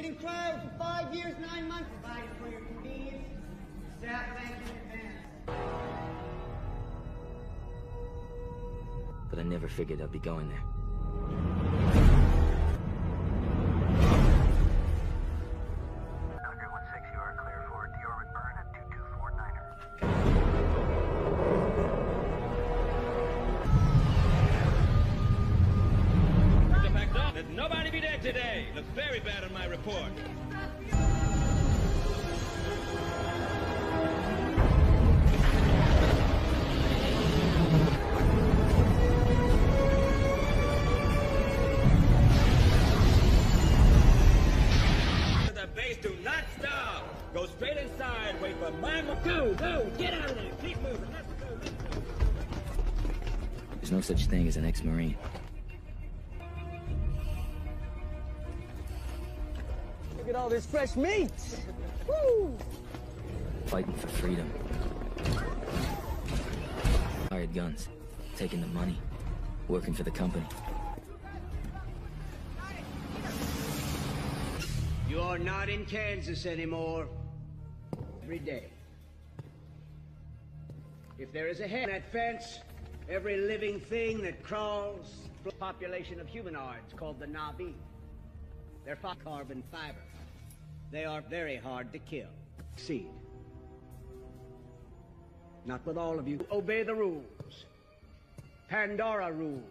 Getting cryo for five years, nine months. Provided for your convenience. Staff thank you in advance. But I never figured I'd be going there. Such thing as an ex-Marine. Look at all this fresh meat. Fighting for freedom. Hired guns. Taking the money. Working for the company. You are not in Kansas anymore. Every day. If there is a head on that fence, every living thing that crawls, the population of humanoids called the Na'vi. They're fi- carbon fiber. They are very hard to kill. Seed. Not with all of you. Obey the rules. Pandora rules.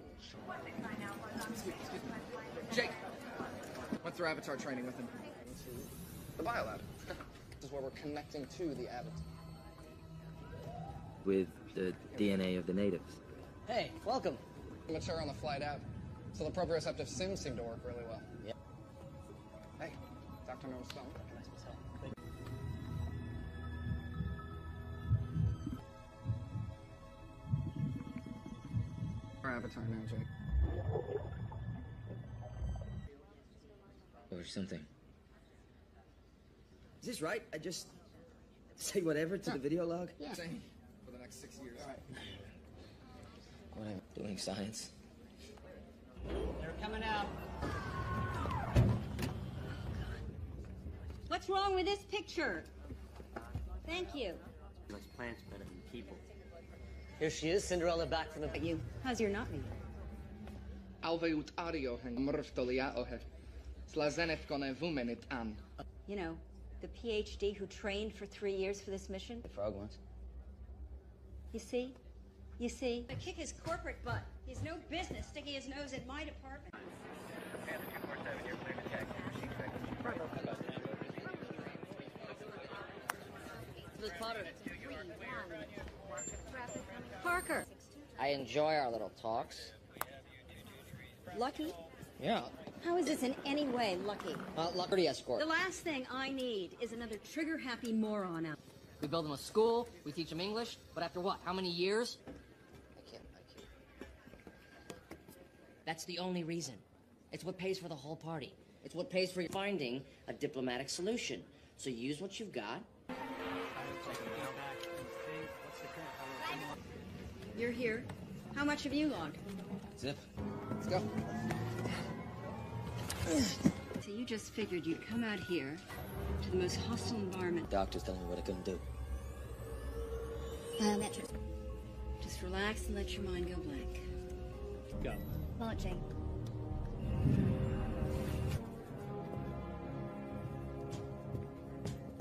Jake! Went through Avatar training with him. The biolab. this is where we're connecting to the Avatar. With the DNA of the natives. Hey, welcome. Mature on the flight app. So the proprioceptive sims seem to work really well. Yeah. Hey, Dr. Noah Stone. Our Avatar now, Jake. Oh, or something. Is this right? I just say whatever to the video log? Yeah. Same. For the next six years. What am I doing science? They're coming out. What's wrong with this picture? Thank you. Likes plants better than people. Here she is, Cinderella back from the. But you, how's your not me? Alveut ario hen mrftolia ohe. Slazenef gone vumenit an. You know, the PhD who trained for three years for this mission. The frog once. You see? You see? But kick his corporate butt. He's no business sticking his nose in my department. Parker. I enjoy our little talks. Lucky? Yeah. How is this in any way lucky? Uh, Lucky escort. The last thing I need is another trigger-happy moron out. We build them a school, we teach them English, but after what? How many years? I can't, I can't. That's the only reason. It's what pays for the whole party. It's what pays for finding a diplomatic solution. So use what you've got. You're here. How much have you logged? Zip. Let's go. So you just figured you'd come out here to the most hostile environment. Doctors telling me what I couldn't do. Biometric. Just relax and let your mind go blank. Go. Launching.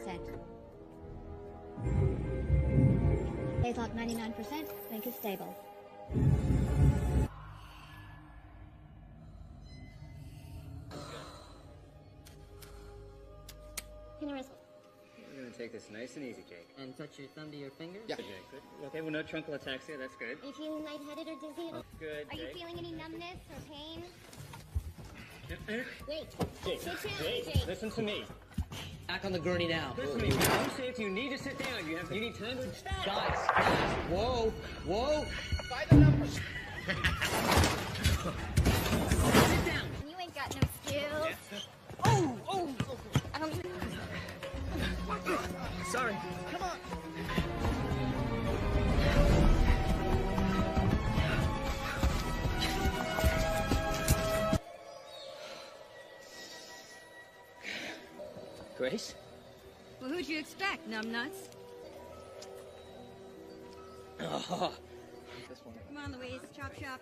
Set. Phase lock 99%. Link is stable. This nice and easy, Jake. And touch your thumb to your finger? Yeah. Jake, good. Okay, well, no truncal ataxia. That's good. Are you feeling lightheaded or dizzy? Good. Are you feeling any numbness or pain? Uh-uh. Wait. Jake, Sit down, Jake, Jake. listen to me. Back on the gurney now. Listen to me. I'm saying if you need to sit down, you have. You need time to stop. Guys, guys, whoa, whoa. By the numbers. Sit down. You ain't got no skills. Oh, oh. Sorry. Come on. Grace? Well, who'd you expect, numbnuts? Oh, This one. Come on, Louise. Chop shop.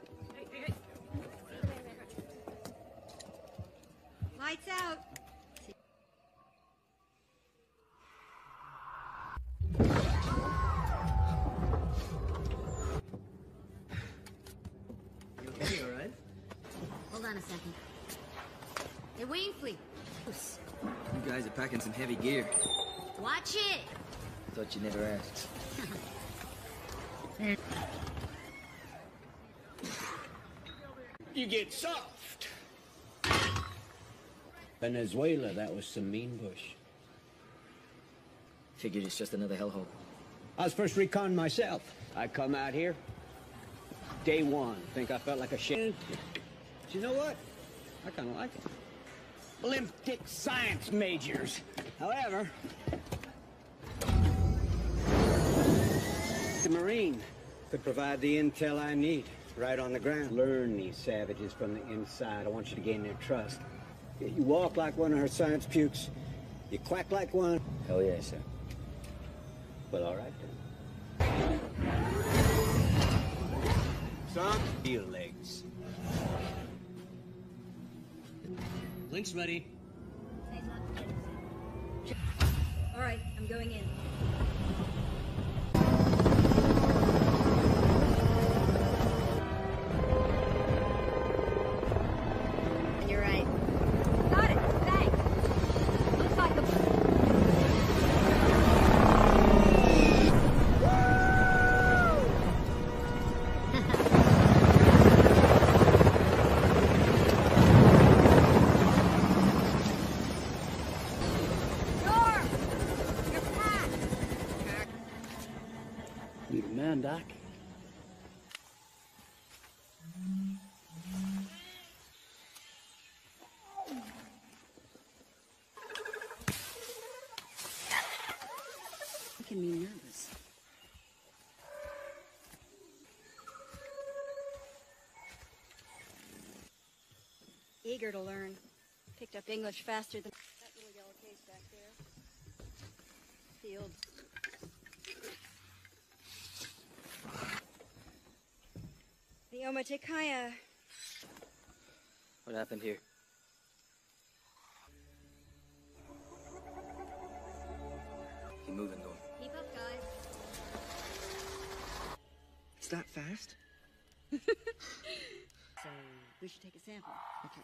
Lights out. Packing some heavy gear. Watch it. Thought you never asked. You get soft. Venezuela, that was some mean bush. Figured it's just another hellhole. I was first recon myself. I come out here. Day one, think I felt like a shit. But you know what? I kind of like it. Olympic science majors. However, the Marine could provide the intel I need right on the ground. Learn these savages from the inside. I want you to gain their trust. You walk like one of her science pukes. You quack like one. Hell yeah, sir. Well, all right then. Some heel legs. Link's ready. All right, I'm going in. Eager to learn. Picked up English faster than that little yellow case back there. Field. The Omaticaya. What happened here? Keep moving, though. Keep up, guys. It's that fast? We should take a sample. Okay.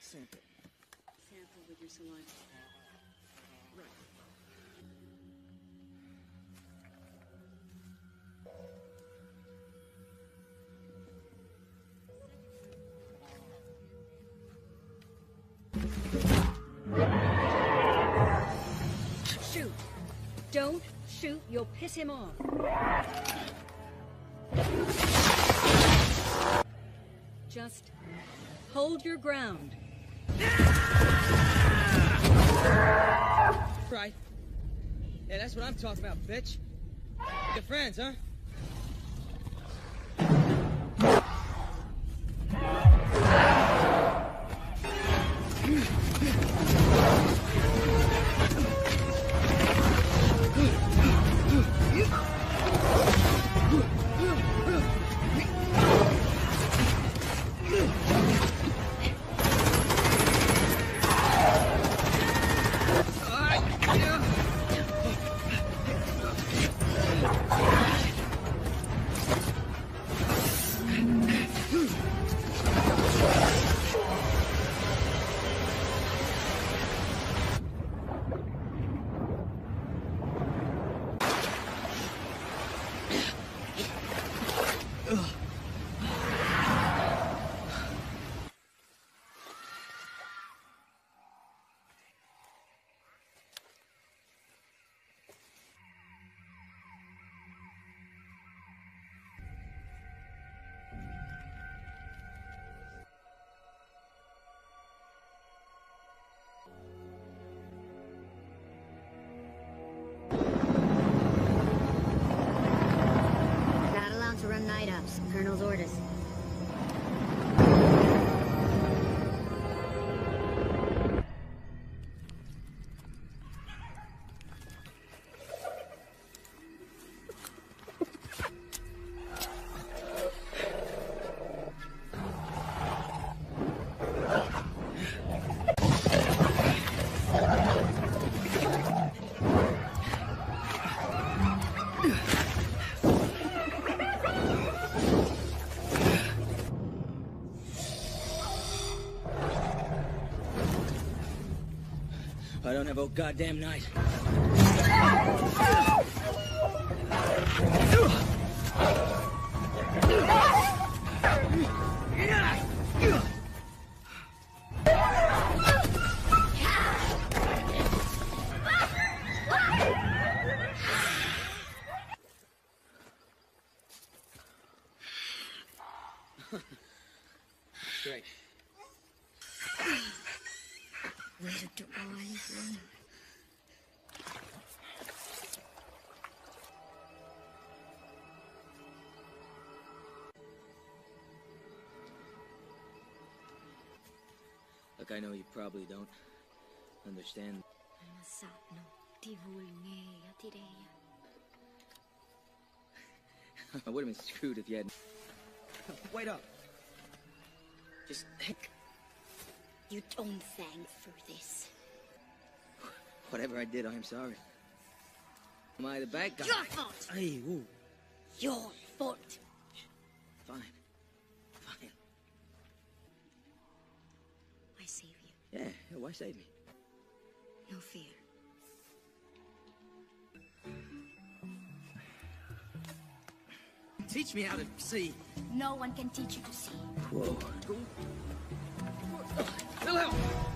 Sample. Sample with your saliva. Right. Shoot! Don't shoot, you'll piss him off. Just hold your ground. Right. Yeah, that's what I'm talking about, bitch. Good friends, huh? A goddamn night. Look, I know you probably don't understand. Masano, divulngeya tireya. I would have been screwed if you hadn't. Wait up. Just think. You don't thank for this. whatever I did, I'm sorry. Am I the bad guy? Your fault! Hey, ooh, Your fault! Why save me? No fear. Teach me how to see. No one can teach you to see. Whoa. Wilhelm!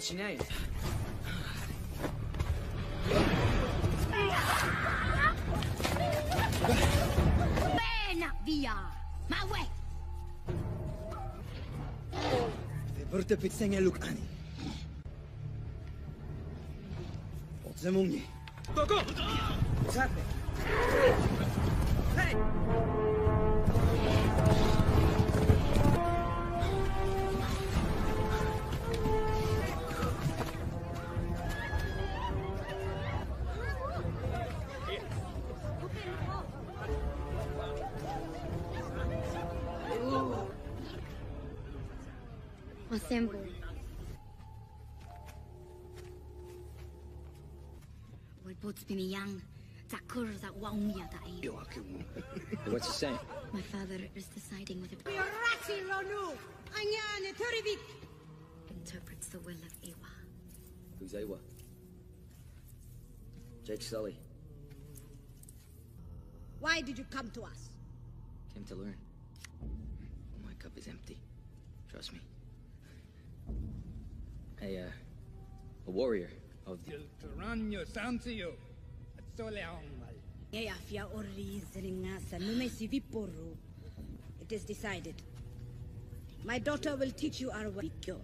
What's your name? Bena via! My way! Wybrute pycenie luk ani. Podzemu mnie. Go, go! What's takur za waumia dai. What's he saying? My father is deciding whether interprets the will of Eywa. Who's Eywa? Jake Sully. Why did you come to us? Came to learn. My cup is empty. Trust me. A, uh, a warrior of the... Tyranno Sanzio, Sole Ongal. Eafia orri zringasa numesi. It is decided. My daughter will teach you our way. Be cured.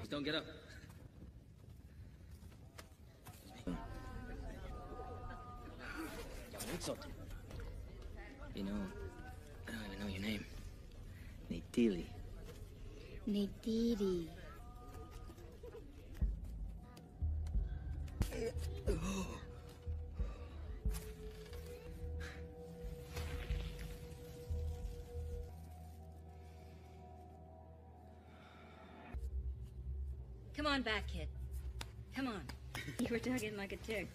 Just don't get up. You know, I don't even know your name. Neytiri. Neytiri. Come on back, kid. Come on. You were talking like a tick.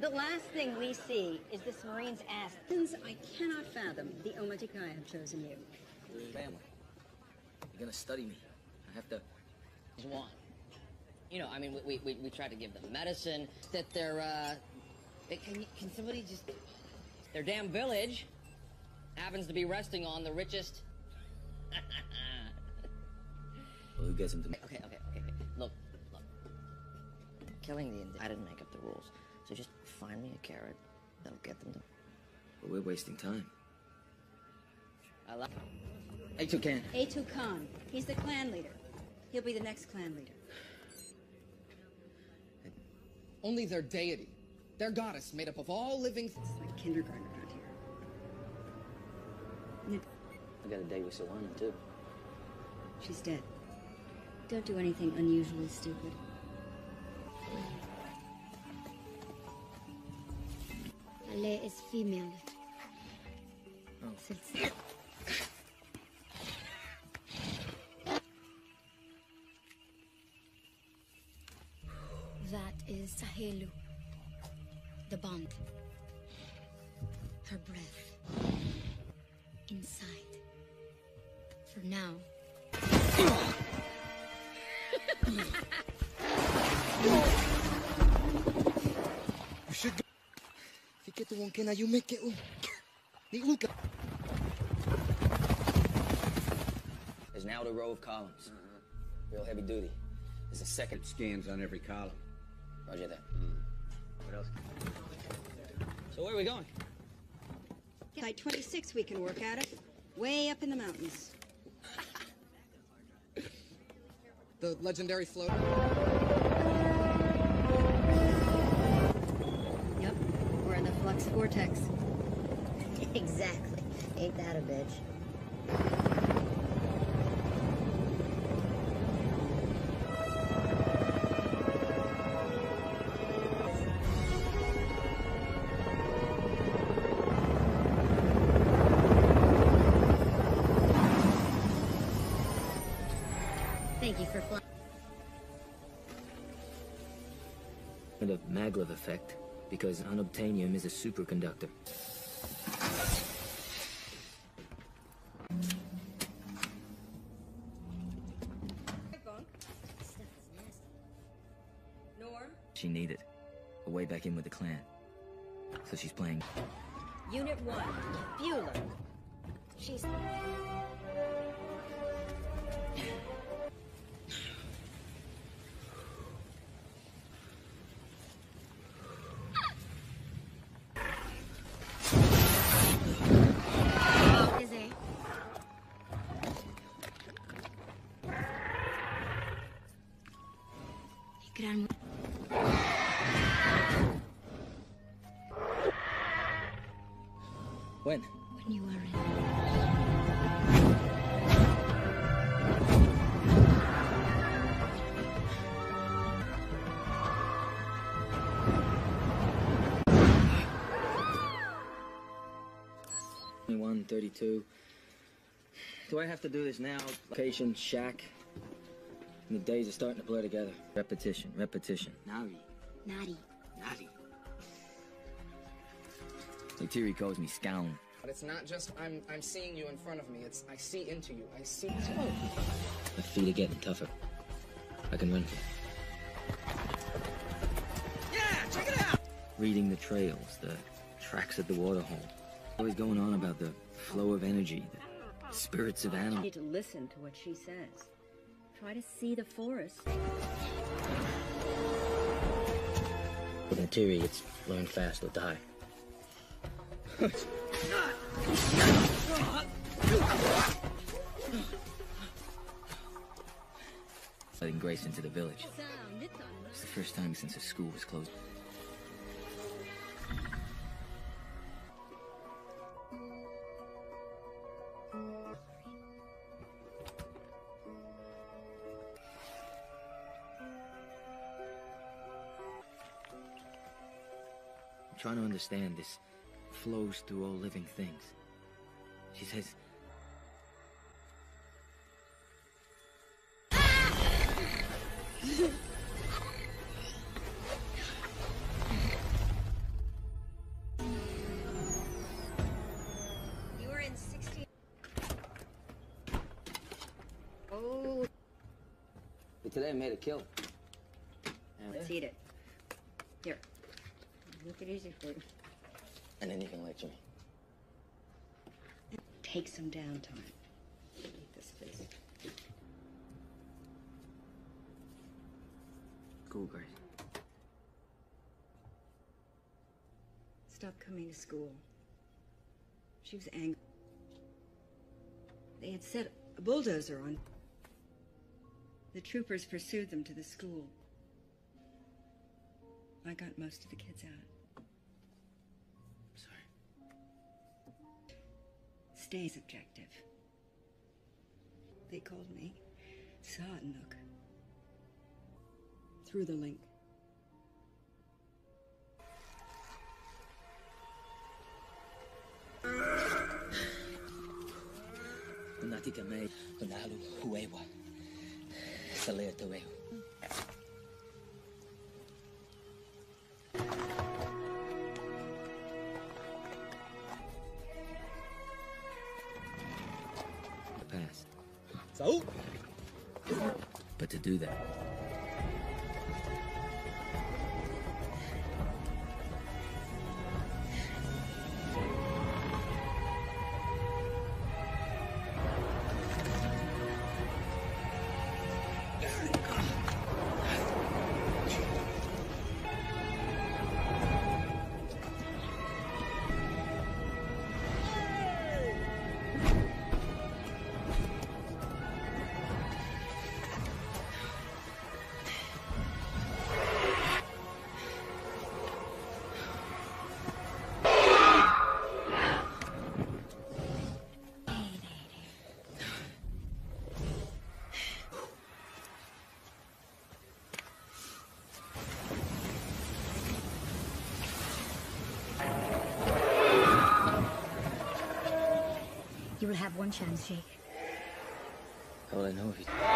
The last thing we see is this Marine's ass. Since I cannot fathom the Omaticaya have chosen you. Family. You're gonna study me. I have to... One. You know, I mean, we, we, we try to give them medicine, that they're, uh... They, can, can somebody just... Their damn village happens to be resting on the richest... Well, who gets him to... Okay, okay, okay, okay. Look, look. Killing the Indians, I didn't make up the rules. So just find me a carrot that'll get them to... But we're wasting time. I love. A2 can. A2 Khan. He's the clan leader. He'll be the next clan leader. Only their deity, their goddess, made up of all living. It's like kindergarten around here. I got a date with Solana, too. She's dead. Don't do anything unusually stupid. Ale is female. Oh. Is tsaheylu. The bond. Her breath. Inside. For now. You should go. Fiketu wong kena you make it. Ni ulka. There's an outer row of columns. Real heavy duty. There's a second. Scans on every column. Roger that. Hmm. What else? So where are we going? Site 26 we can work at it. Way up in the mountains. The legendary float. Yep, we're in the flux vortex. exactly. Ain't that a bitch? Of maglev effect, because unobtainium is a superconductor. When you are ready. Twenty-one, thirty-two. Do I have to do this now? Location, shack. And the days are starting to blur together. Repetition, repetition. Nari. Nari. Nari. Tiri calls me Scown. But it's not just I'm I'm seeing you in front of me. It's I see into you. I see. My feet are getting tougher. I can run. Yeah, check it out! Reading the trails, the tracks at the waterhole. Always going on about the flow of energy, the spirits of You animals. need to listen to what she says. Try to see the forest. With Neytiri, it's learn fast or die. Letting Grace into the village. It's uh, the first time since the school was closed. I'm trying to understand this flows through all living things. She says You were in 60. Oh, But today I made a kill. let's eat it. Here. Make it easy for you. And then you can lecture me. Take some downtime. Eat this, please. Cool, Grace. Stop coming to school. She was angry. They had set a bulldozer on. The troopers pursued them to the school. I got most of the kids out. Stay's objective. They called me Saatnuk. Through the link. Natika panalo huewa. Do that, Jake. how will I know if you...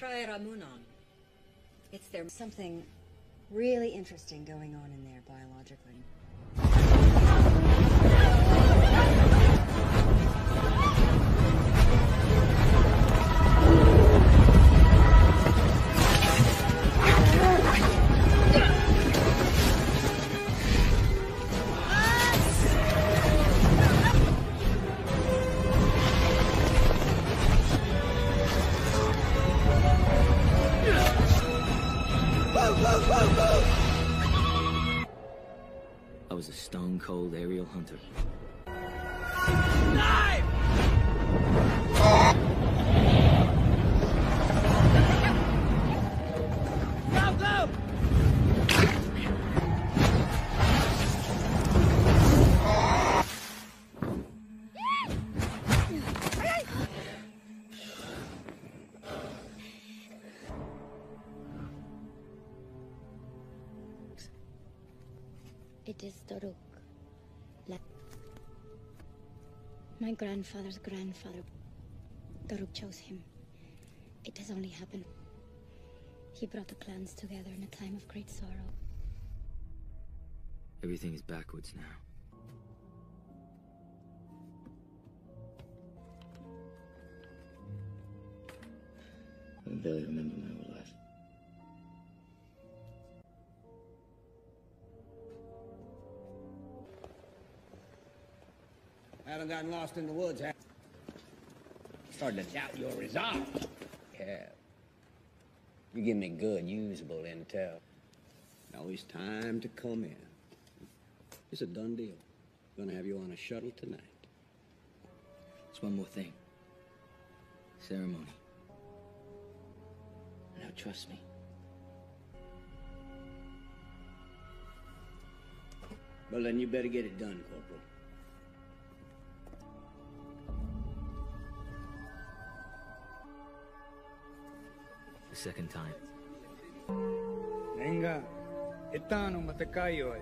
Ivitrai Ramunon. It's there something really interesting going My grandfather's grandfather, Toruk chose him. It has only happened. He brought the clans together in a time of great sorrow. Everything is backwards now. I barely remember my Haven't gotten lost in the woods, have Starting to doubt your resolve. Yeah. You give me good, usable intel. Now it's time to come in. It's a done deal. Gonna have you on a shuttle tonight. It's one more thing. Ceremony. Now trust me. Well, then you better get it done, Corporal. Second time. Matakayo.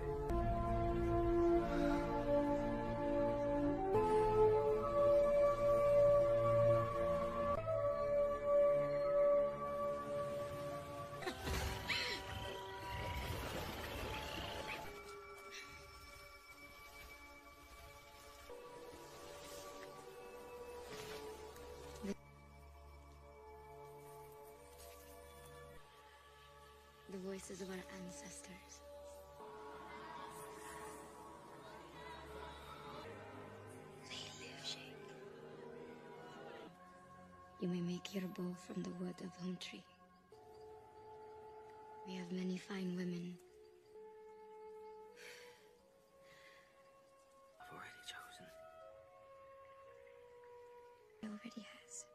You may make your bow from the wood of home tree. We have many fine women. I've already chosen. He already has.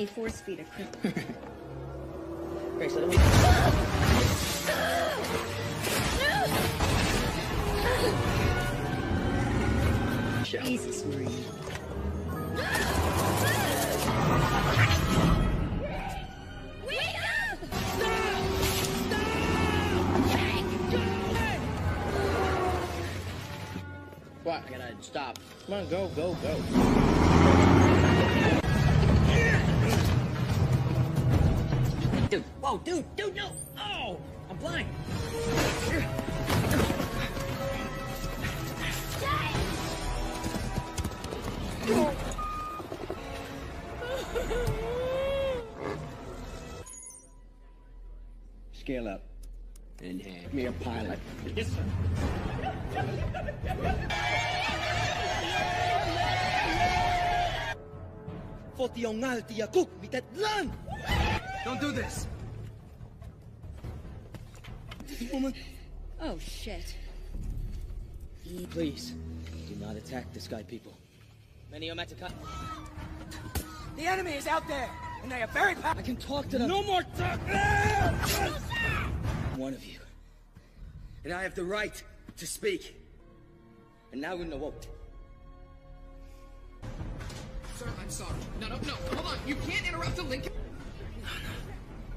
Me force feed a cripple. Grace, let me. Jesus, Marie. What? I gotta stop. Come on, go, go, go. Whoa, dude, dude, no! Oh! I'm blind! Scale up. And hand me a pilot. Yes, sir. Fotiongal tiyakuk mitatlan! Don't do this! Woman, Oh, shit. Please, do not attack the Sky People. Many are Mataka. the enemy is out there, and they are very powerful. I can talk to them. No more talk! One of you. And I have the right to speak. And now we're in the vote. Sir, I'm sorry. No, no, no. Hold on. You can't interrupt a Lincoln.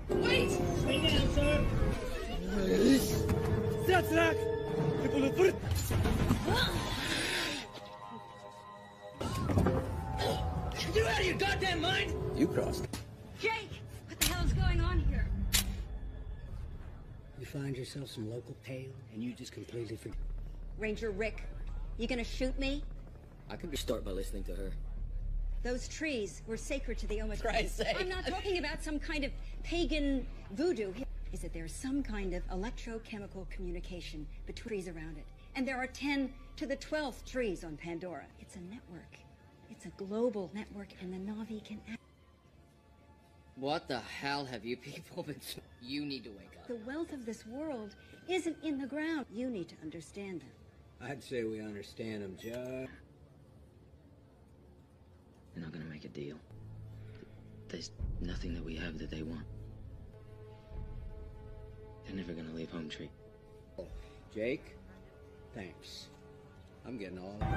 Wait! Stay down, sir. Stratrak! Ipulupurt! You out of your goddamn mind? You crossed. Jake! What the hell is going on here? You find yourself some local pale, and you just completely forget. Ranger Rick, you gonna shoot me? I could start by listening to her. Those trees were sacred to the Omicron. I'm not talking about some kind of pagan voodoo. Is that there's some kind of electrochemical communication between trees around it. And there are 10 to the 12th trees on Pandora. It's a network. It's a global network, and the Na'vi can act. What the hell have you people been... You need to wake up. The wealth of this world isn't in the ground. You need to understand them. I'd say we understand them, Judge. They're not gonna make a deal. There's nothing that we have that they want. They're never gonna leave Home Tree. Jake, thanks. I'm getting all of it.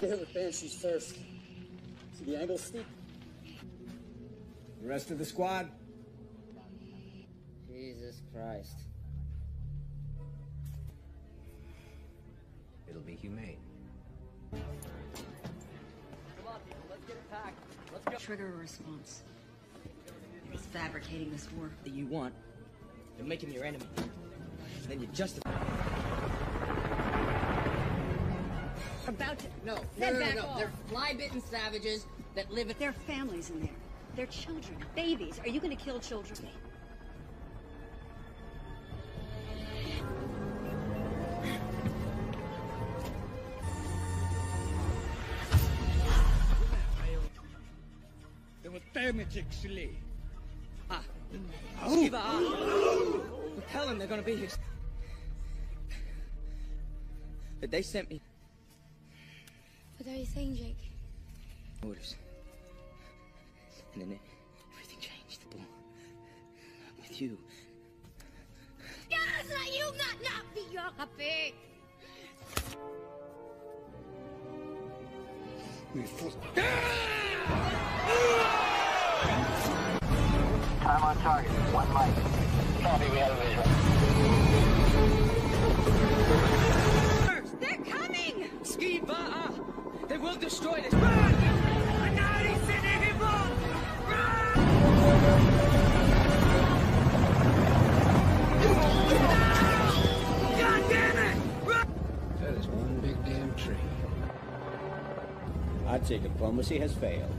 Get hit with banshees first. See the angle steep? The rest of the squad? Jesus Christ. It'll be humane. Trigger a response. He's fabricating this war. That you want, and make him your enemy. Then you justify. About to. No, no, no, no, no. They're fly-bitten savages that live at There are families in there. They're children, babies. Are you going to kill children? Var Thermagixly. Ah. Shiva, ah. Well, tell them they're gonna be here. But they sent me What are you saying, Jake? orders. And then it, everything changed. Boom. With you. Yes, you not not be your kape. Time on target. One mic. Copy, we have a visual. They're coming! Skiva, ah. They will destroy this. God damn it! That is one big damn tree. I'd say diplomacy has failed.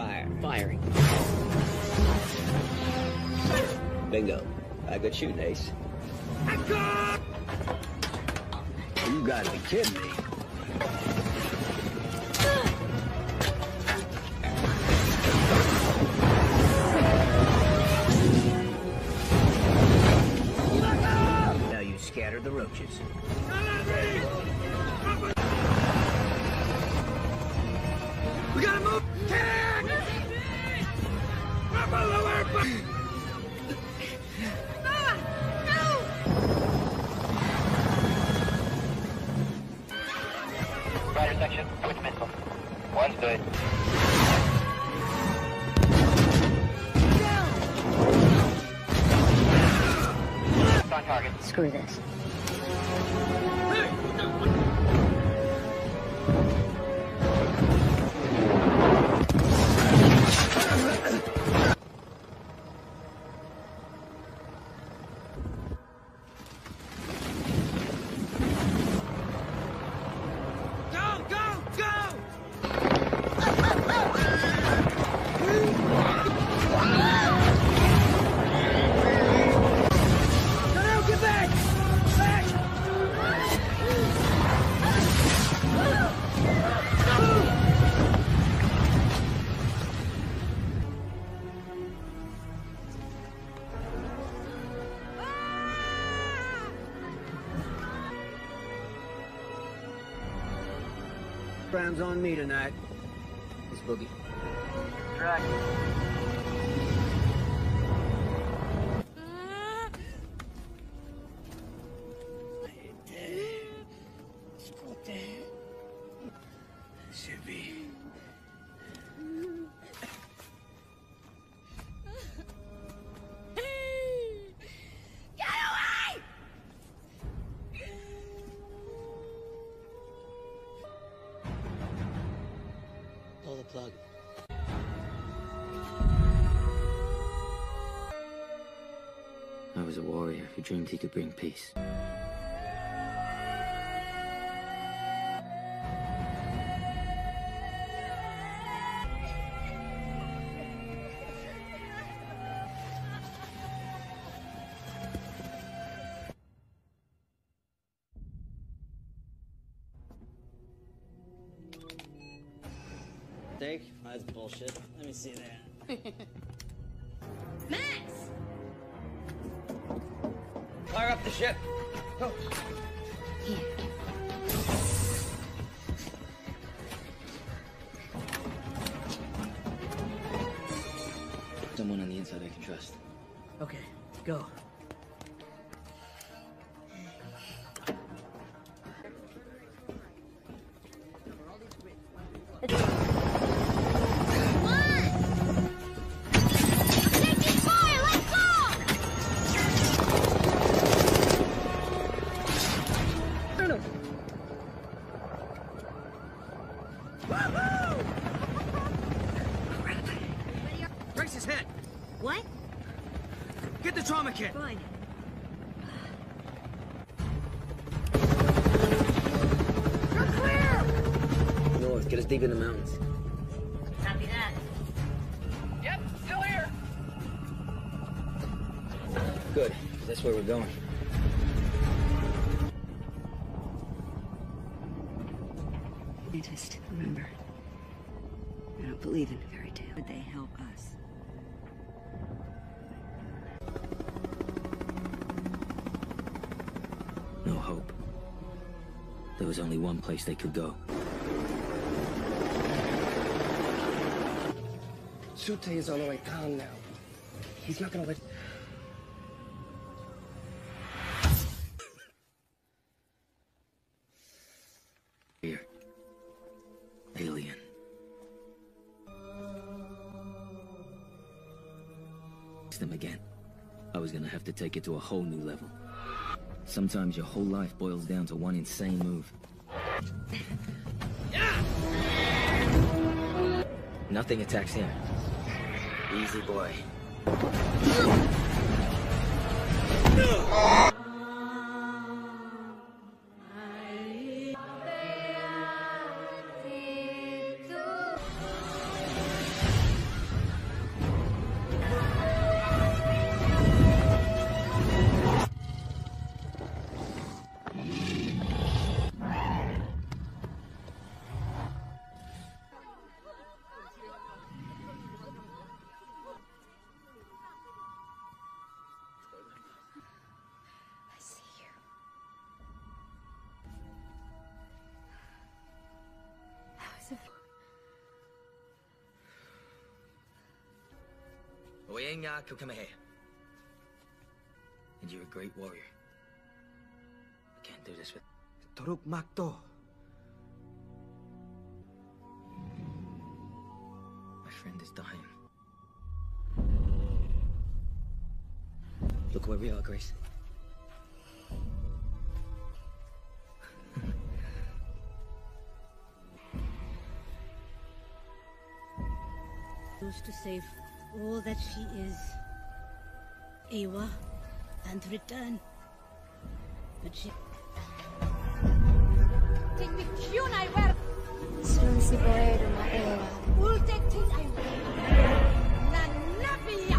Fire. Firing. Bingo. I good shooting, Ace. You gotta be kidding me. Now you scattered the roaches. Screw this. Rounds on me tonight. This boogie. Track. Who dreamed he could bring peace. Steak? That's bullshit. Let me see that. Get the trauma kit. Fine. North, get us deep in the mountains. Copy that. Yep, still here. Good, 'cause that's where we're going. Scientist, remember. I don't believe in fairy tale. Would they help us? No hope. There was only one place they could go. Sute is on the way down now. He's not gonna let. Here. Alien. Them again. I was gonna have to take it to a whole new level. Sometimes your whole life boils down to one insane move. Nothing attacks him. Easy boy. Oyenga Kukamehe. And you're a great warrior. I can't do this with Toruk Makto. my friend is dying. Look where we are, Grace. To save all that she is. Eywa, and return. But she... Take me kyun I wear. Soon si Boedo Maewa. Ultek tin I wear. Na nabiya.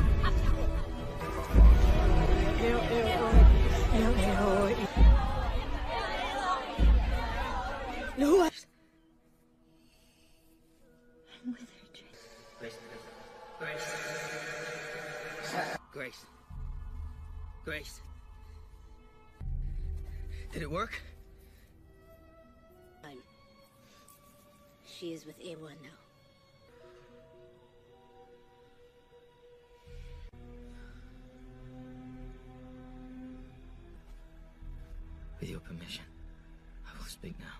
No, I... I'm with her, Trace. Grace. Grace. Grace. Grace. Grace. Did it work? Fine. She is with Eywa now. With your permission, I will speak now.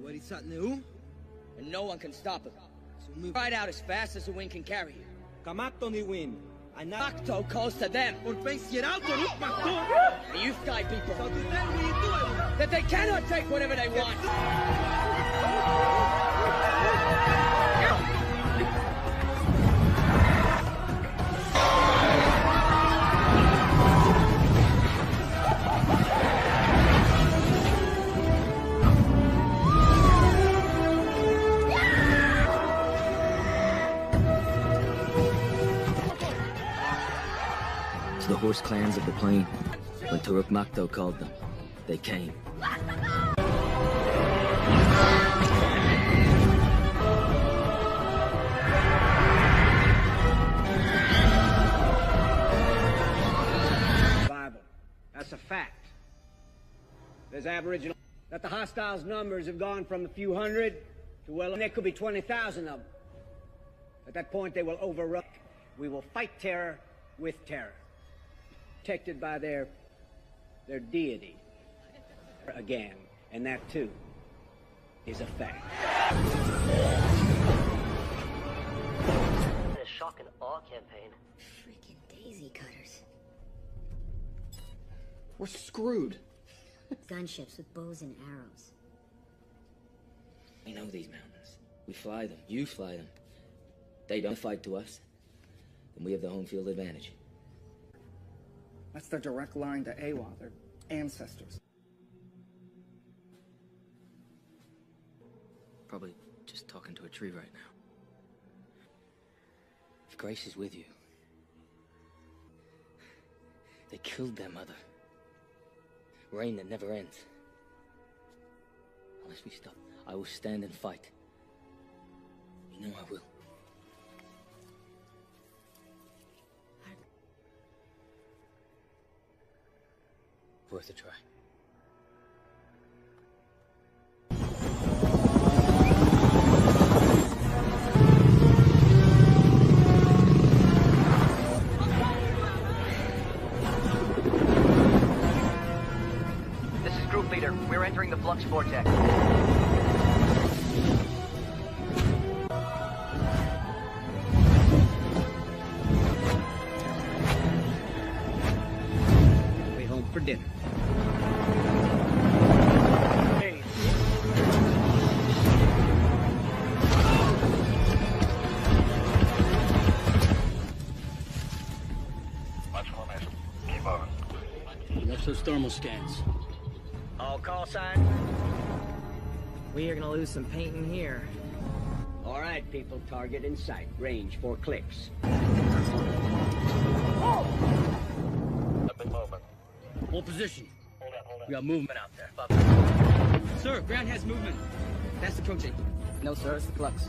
What is that new? And no one can stop him. So move right out as fast as the wind can carry you. Kamato ni Win. Anak. Makto calls to them. The youth guide people. That they cannot take whatever they want. Horse clans of the plain. When Toruk Makto called them, they came. Bible. That's a fact. There's Aboriginal. That the hostiles' numbers have gone from a few hundred to, well, there could be 20,000 of them. At that point, they will overrun. We will fight terror with terror. Protected by their, their deity. Again. And that, too, is a fact. a shock and awe campaign. Freaking daisy cutters. We're screwed. Gunships with bows and arrows. We know these mountains. We fly them. You fly them. They don't fight to us. Then we have the home field advantage. That's their direct line to Eywa, their ancestors. Probably just talking to a tree right now. If Grace is with you, they killed their mother. Rain that never ends. Unless we stop, I will stand and fight. You know I will. Worth a try. This is group leader. We're entering the flux vortex. Enough those thermal scans. All call sign. We are gonna lose some paint in here. All right, people. Target in sight. Range four clicks. I've been moving. Hold position. We got movement out there. Sir, ground has movement. That's approaching. No, sir, it's the flux.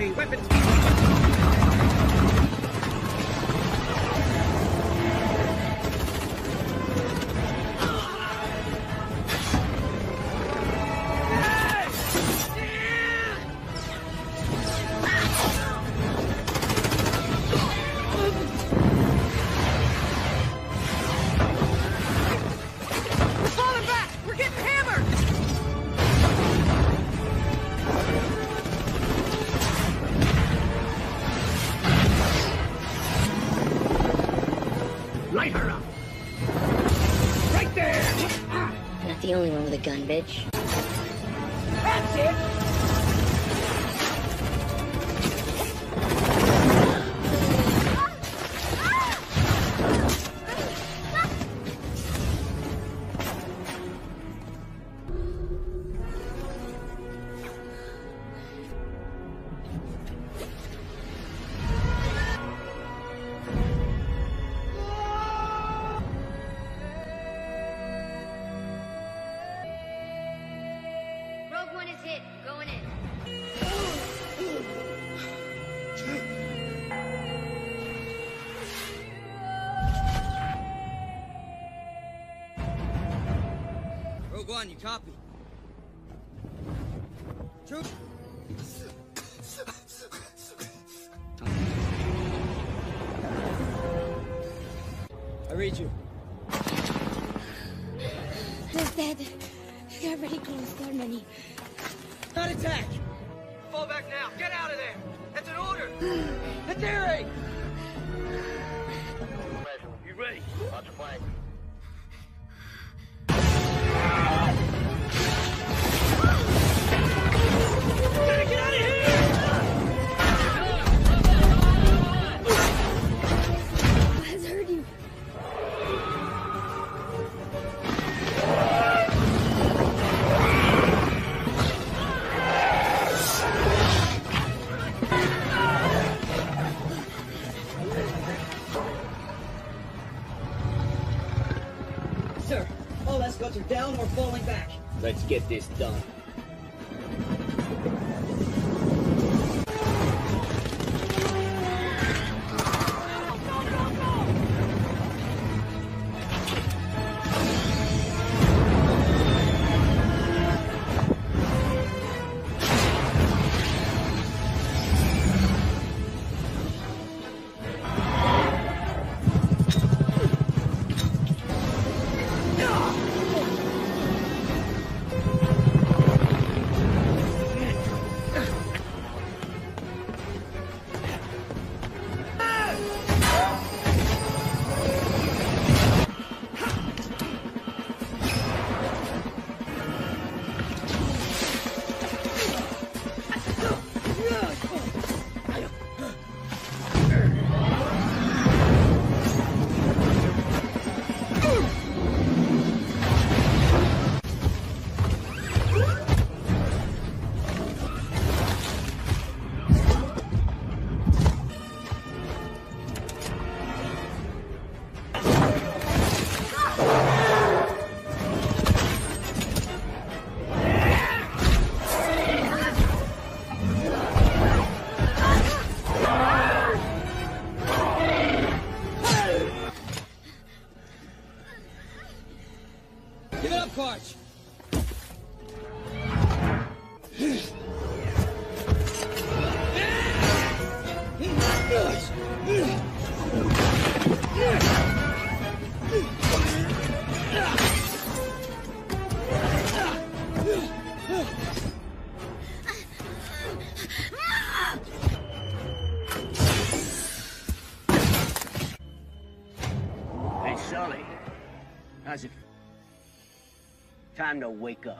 Aircraft, weapons bitch. That's it! Down or falling back. Let's get this done. Time to wake up.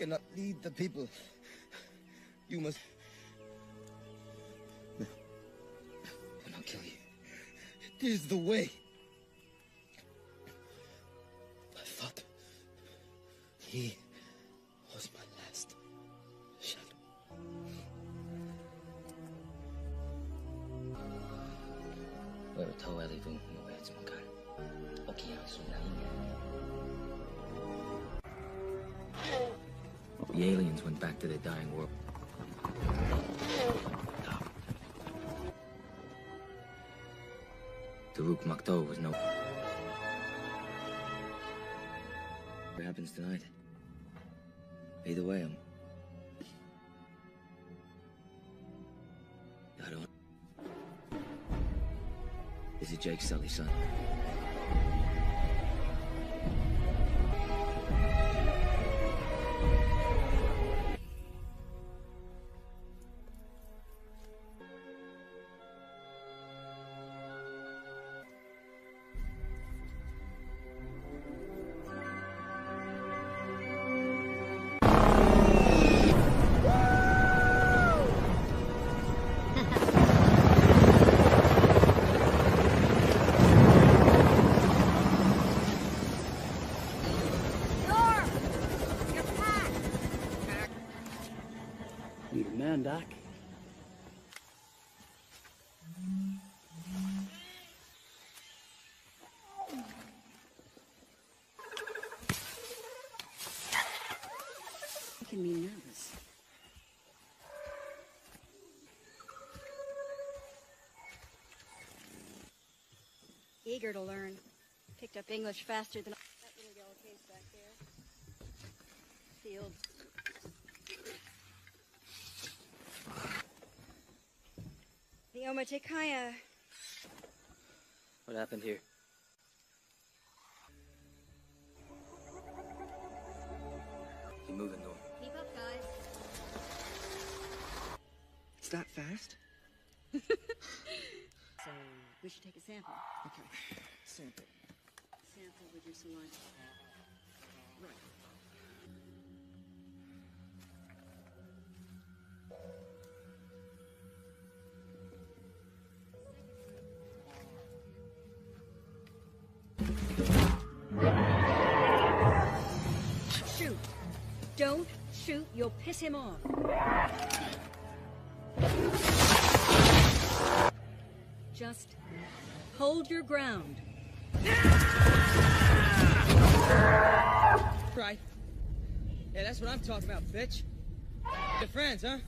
Cannot lead the people. You must. No. I'll kill you. It is the way. I thought he What happens? Either way, I'm. I don't. This is Jake Sully's son. Eager to learn. Picked up English faster than that little yellow case back there. The Omaticaya. What happened here? Right. Shoot. Don't shoot. You'll piss him off. Just hold your ground. Right. Yeah, that's what I'm talking about, bitch. Good friends, huh?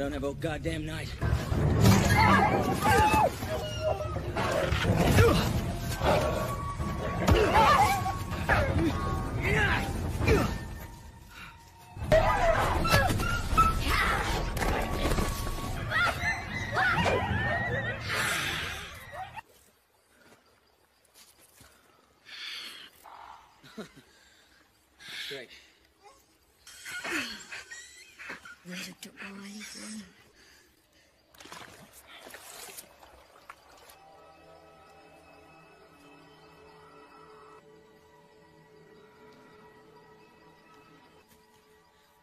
Don't have a goddamn night.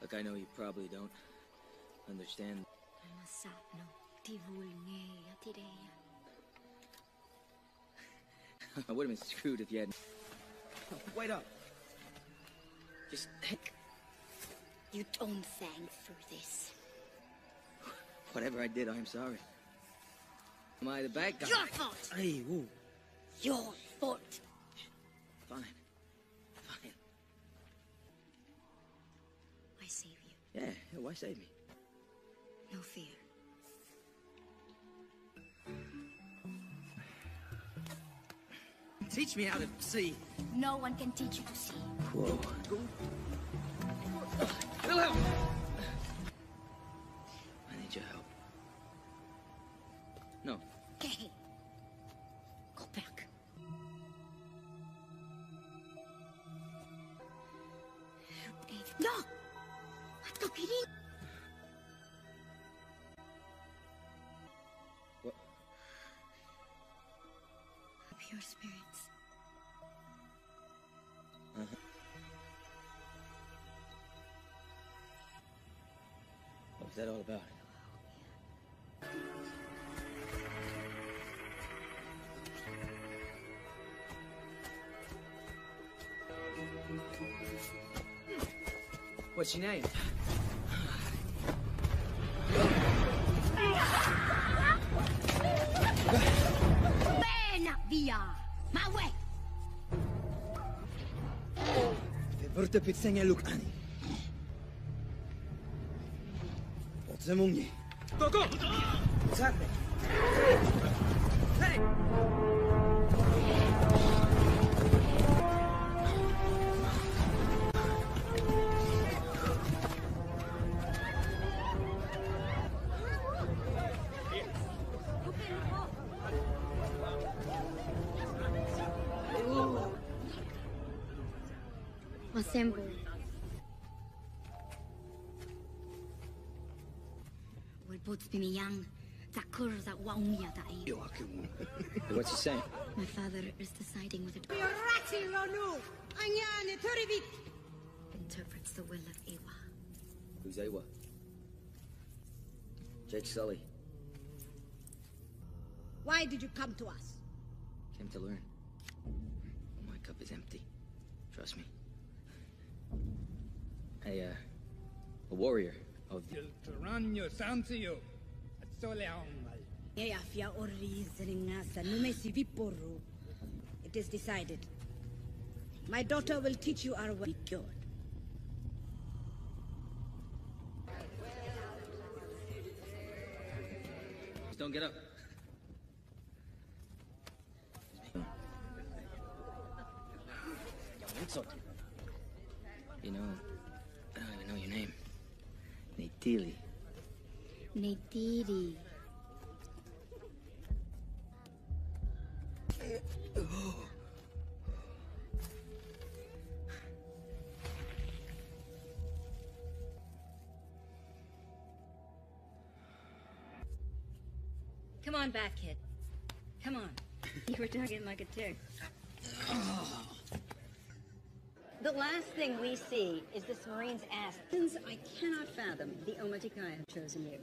Look, I know you probably don't understand. Masapno, divulngeya tireya. I would have been screwed if you hadn't. Wait up. Just You don't thank for this. whatever I did, I'm sorry. Am I the bad guy? Your fault. Hey, whoa. Your fault. Fine. Fine. Yeah, why save me? No fear. Teach me how to see. No one can teach you to see. Whoa. Wilhelm! What's your name? Bena via! My way! Wybrute pycenie lukani. Podzemu mnie. Go, go! What's happening? What's he saying? My father is deciding whether to interprets the will of Eywa. Who's Eywa? Jake Sully. Why did you come to us? Came to learn. My cup is empty. Trust me. A, uh, a warrior of the... Tyranno Sanzio, Soleangal. Eafia orri zringasa nume sivi porru. It is decided. My daughter will teach you our way. Be cured. Just don't get up. You know, I don't even know your name. Neytili. Nediri. Come on back, kid. Come on. You were talking like a tick. The last thing we see is this Marine's ass. Since I cannot fathom the Omaticaya have chosen you.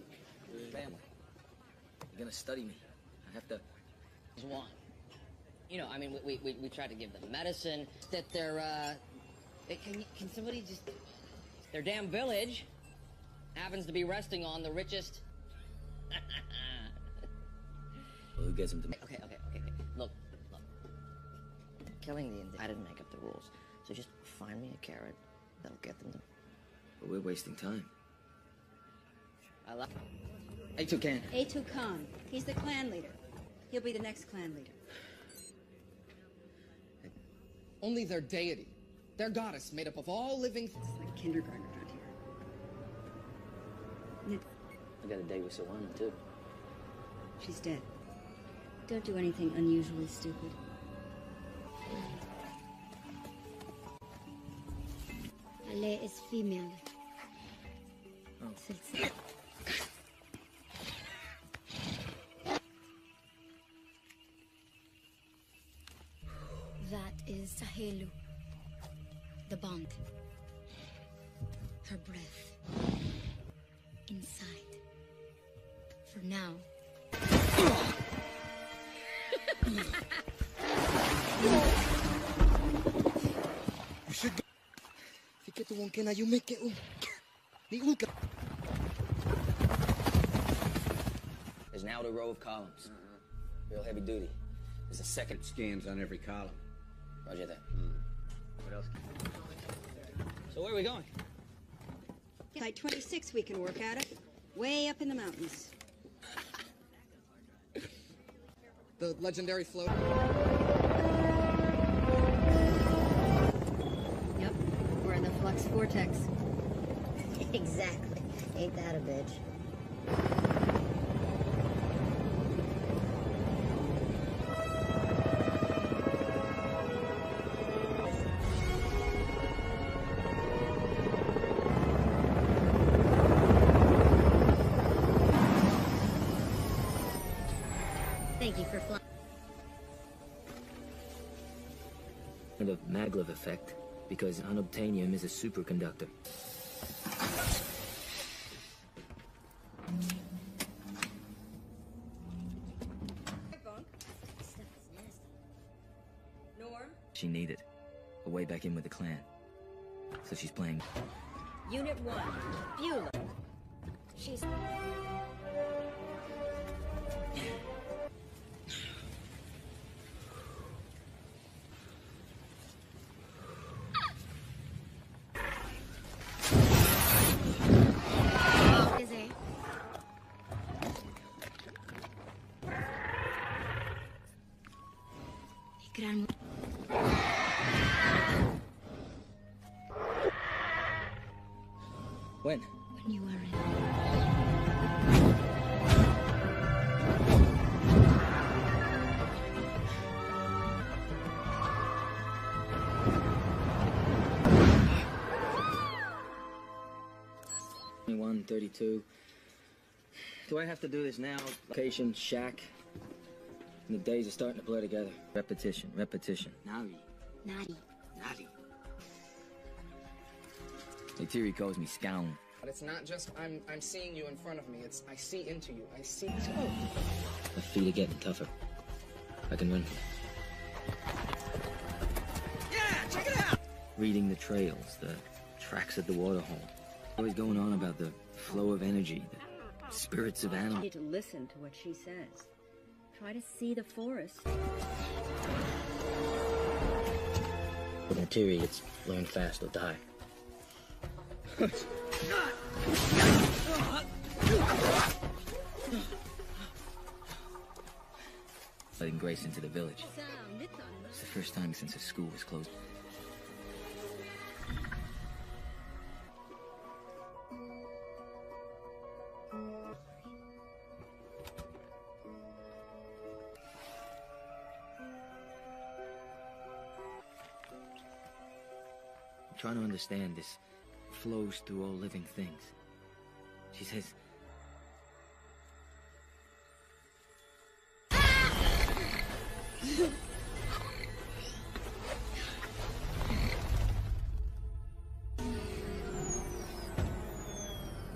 Family. You're gonna study me. I have to... One. You know, I mean, we, we, we tried to give them medicine, that they're, uh... They, can, can somebody just... Their damn village happens to be resting on the richest... Well, who gets him to... Okay, okay, okay, okay. Look, look. Killing the Indians, I didn't make up the rules. So just find me a carrot that'll get them to... But we're wasting time. I love. A2 can. A2 Khan. He's the clan leader. He'll be the next clan leader. Only their deity, their goddess made up of all living. Things. It's like kindergarten around here. I got a date with Sawana, too. She's dead. Don't do anything unusually stupid. Ale is female. Oh. Silsila. That is tsaheylu. The bond. Her breath. Inside. For now. You should go. Fike tu wonke na yume ke um. Ni ulka. There's an outer row of columns. Real heavy duty. There's a second. Scans on every column. Roger that. Hmm. What else? So where are we going? Site 26 we can work at it. Way up in the mountains. The legendary float. Yep. We're in the flux vortex. exactly. Ain't that a bitch? Thank you for flying. And maglev effect, because unobtainium is a superconductor. You are ready. Twenty-one, thirty-two. Do I have to do this now? Location, shack. And the days are starting to blur together. Repetition, repetition. Nari. Nari. Nari. Neytiri calls me skxawng. But it's not just I'm I'm seeing you in front of me. It's I see into you. I see. My feet are getting tougher. I can run from Yeah, check it out! reading the trails, the tracks at the waterhole. Always going on about the flow of energy, the spirits of You animals. need to listen to what she says. Try to see the forest. With Neytiri, it's learn fast or die. Letting Grace into the village. It's the first time since the school was closed. I'm trying to understand this flows through all living things. She says,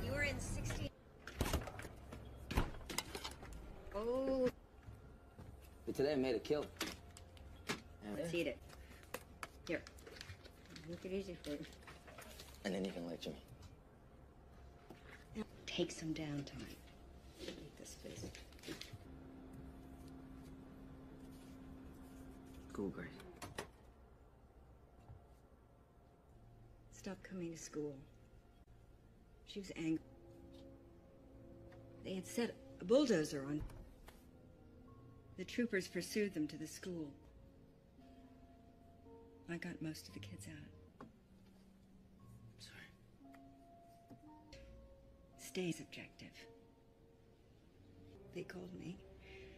You were in 60. Oh, but today I made a kill. let's eat it. Here. Make it easy for you. And then you can lecture me. Take some downtime. Eat this, please. Cool, Grace. Stop coming to school. She was angry. They had set a bulldozer on. The troopers pursued them to the school. I got most of the kids out. Stay's objective. They called me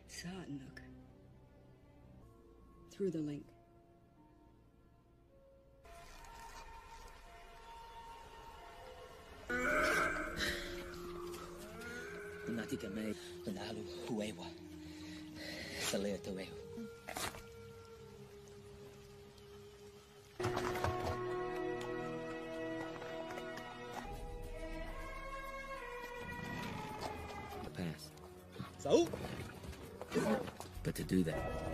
Saatnuk. Through the link. Salea taweu. The So? But to do that,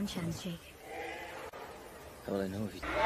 one chance, Jake. how will I know if you...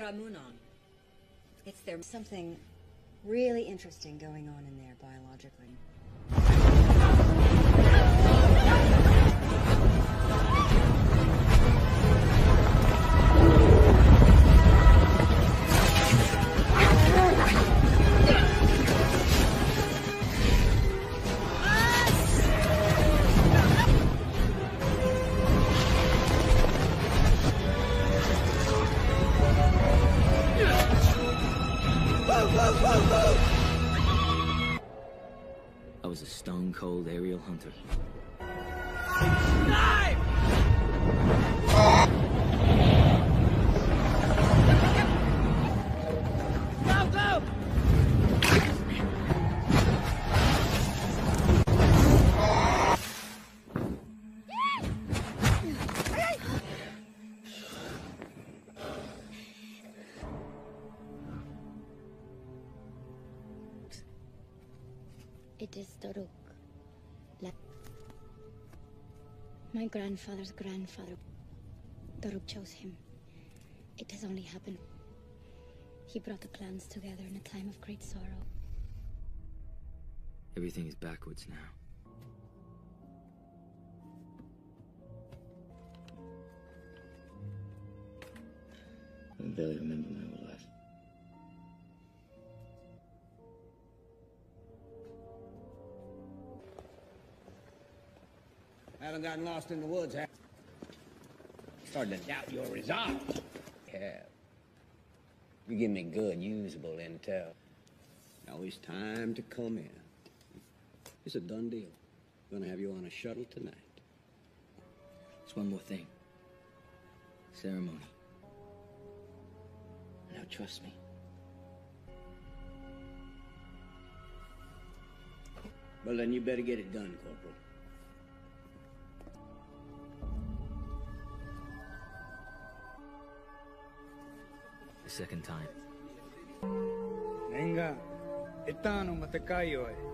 Ramunon. It's there something really interesting going cold aerial hunter. my grandfather's grandfather, Toruk chose him. It has only happened. He brought the clans together in a time of great sorrow. Everything is backwards now. I barely remember Haven't gotten lost in the woods, have Starting to doubt your resolve. Yeah. You give me good, usable intel. Now it's time to come in. It's a done deal. We're Gonna have you on a shuttle tonight. It's one more thing. Ceremony. Now trust me. Well, then you better get it done, Corporal. Second time. Venga, etano matakayo eh.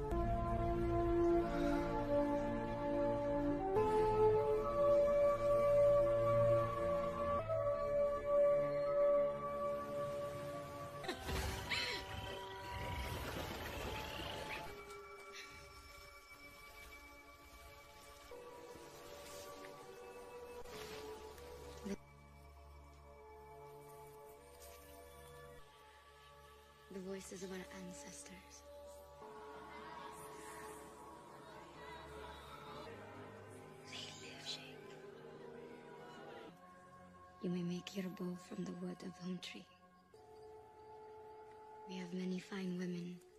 From the wood of home tree. We have many fine women.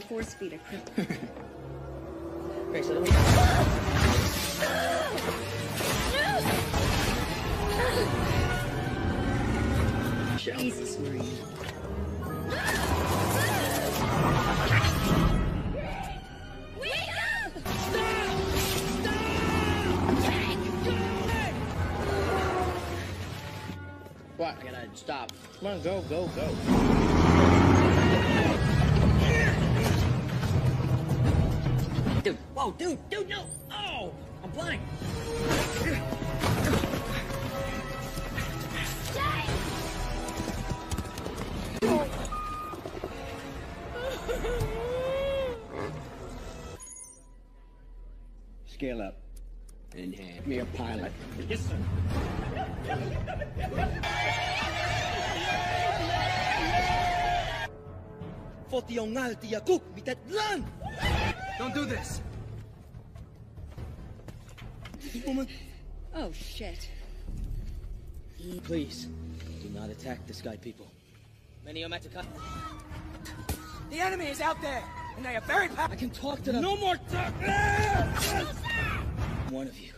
Force feed a cripple. Okay, so let me. Jesus, Marie. What? I gotta stop. Come on, go, go, go. Whoa, dude, dude, no! Oh! I'm blind! Scale up. And hand me a pilot. Yes, sir. Fotiongal tiyakuk mitet lan! Don't do this. Oh, shit. Please, do not attack the sky people. Many are Mataka. The enemy is out there, and they are very powerful. I can talk to them. No more talk. One of you.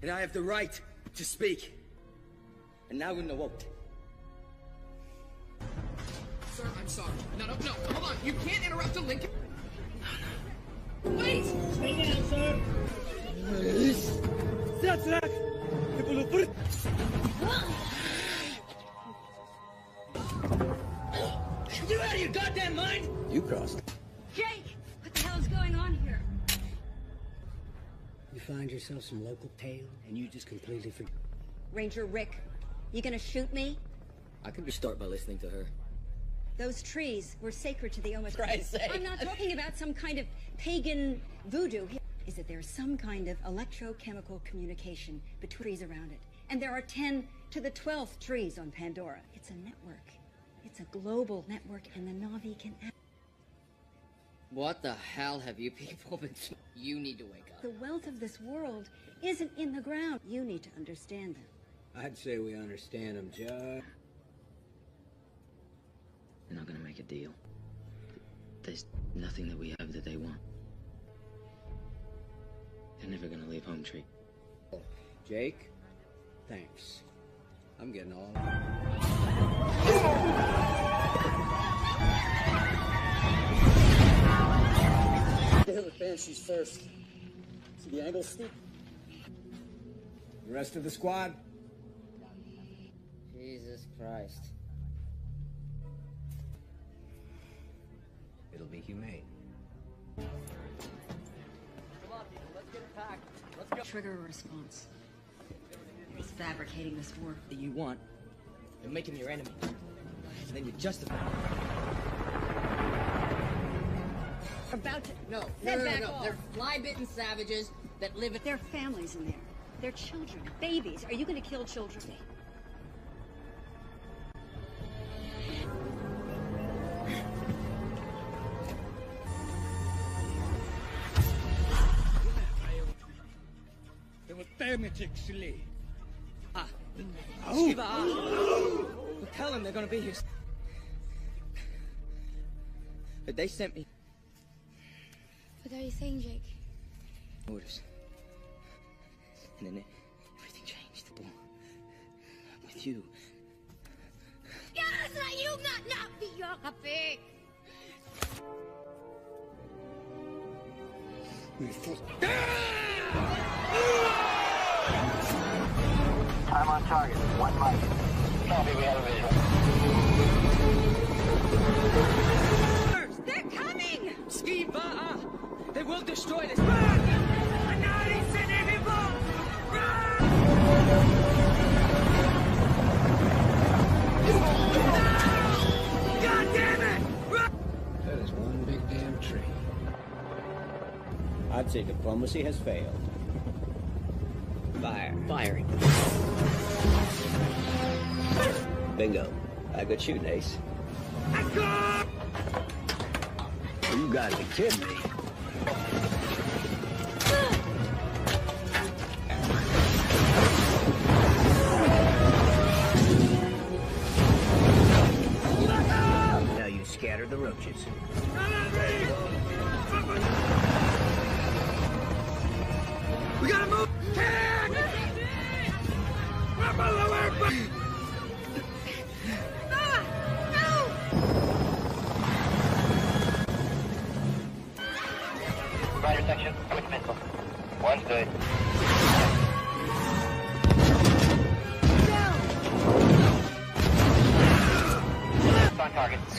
And I have the right to speak. And now we know what. Sir, I'm sorry. No, no, no. Hold on. You can't interrupt a Lincoln. Wait! Stay down, sir. Zatzrak! You out of your goddamn mind? You crossed. Jake! What the hell is going on here? You find yourself some local tale, and you just completely forget. Ranger Rick, you gonna shoot me? I could just start by listening to her. Those trees were sacred to the Omas. Christ's. I'm not talking about some kind of pagan voodoo. Is that there's some kind of electrochemical communication between trees around it. And there are 10 to the 12th trees on Pandora. It's a network. It's a global network, and the Na'vi can act. What the hell have you people been... You need to wake up. The wealth of this world isn't in the ground. You need to understand them. I'd say we understand them, Judge. They're not gonna make a deal. There's nothing that we have that they want. They're never gonna leave Home Tree. Jake, thanks. I'm getting all. Hit with Banshees first. See the angle steep? The rest of the squad? Jesus Christ. It'll be humane. Trigger a response. He's fabricating this war. That you want, and make him your enemy. And then you justify it. About to. No, no, no, no, no. off. They're fly-bitten savages that live in... There families in there. They're children, babies. Are you going to kill children? Demeticsli. Ah. Shiva, ah. Well, tell them they're gonna be here. But they sent me What are you saying, Jake? orders. And then it, everything changed. Boom. With you. Yes, you not not be your cafe. Time on target. One mic. Copy, we have a visual. They're coming! Skiva. They will destroy this. God damn it! That is one big damn tree. I'd say diplomacy has failed. Fire. Firing. Bingo. I got you, Ace. You gotta be kidding me. Now you scatter the roaches.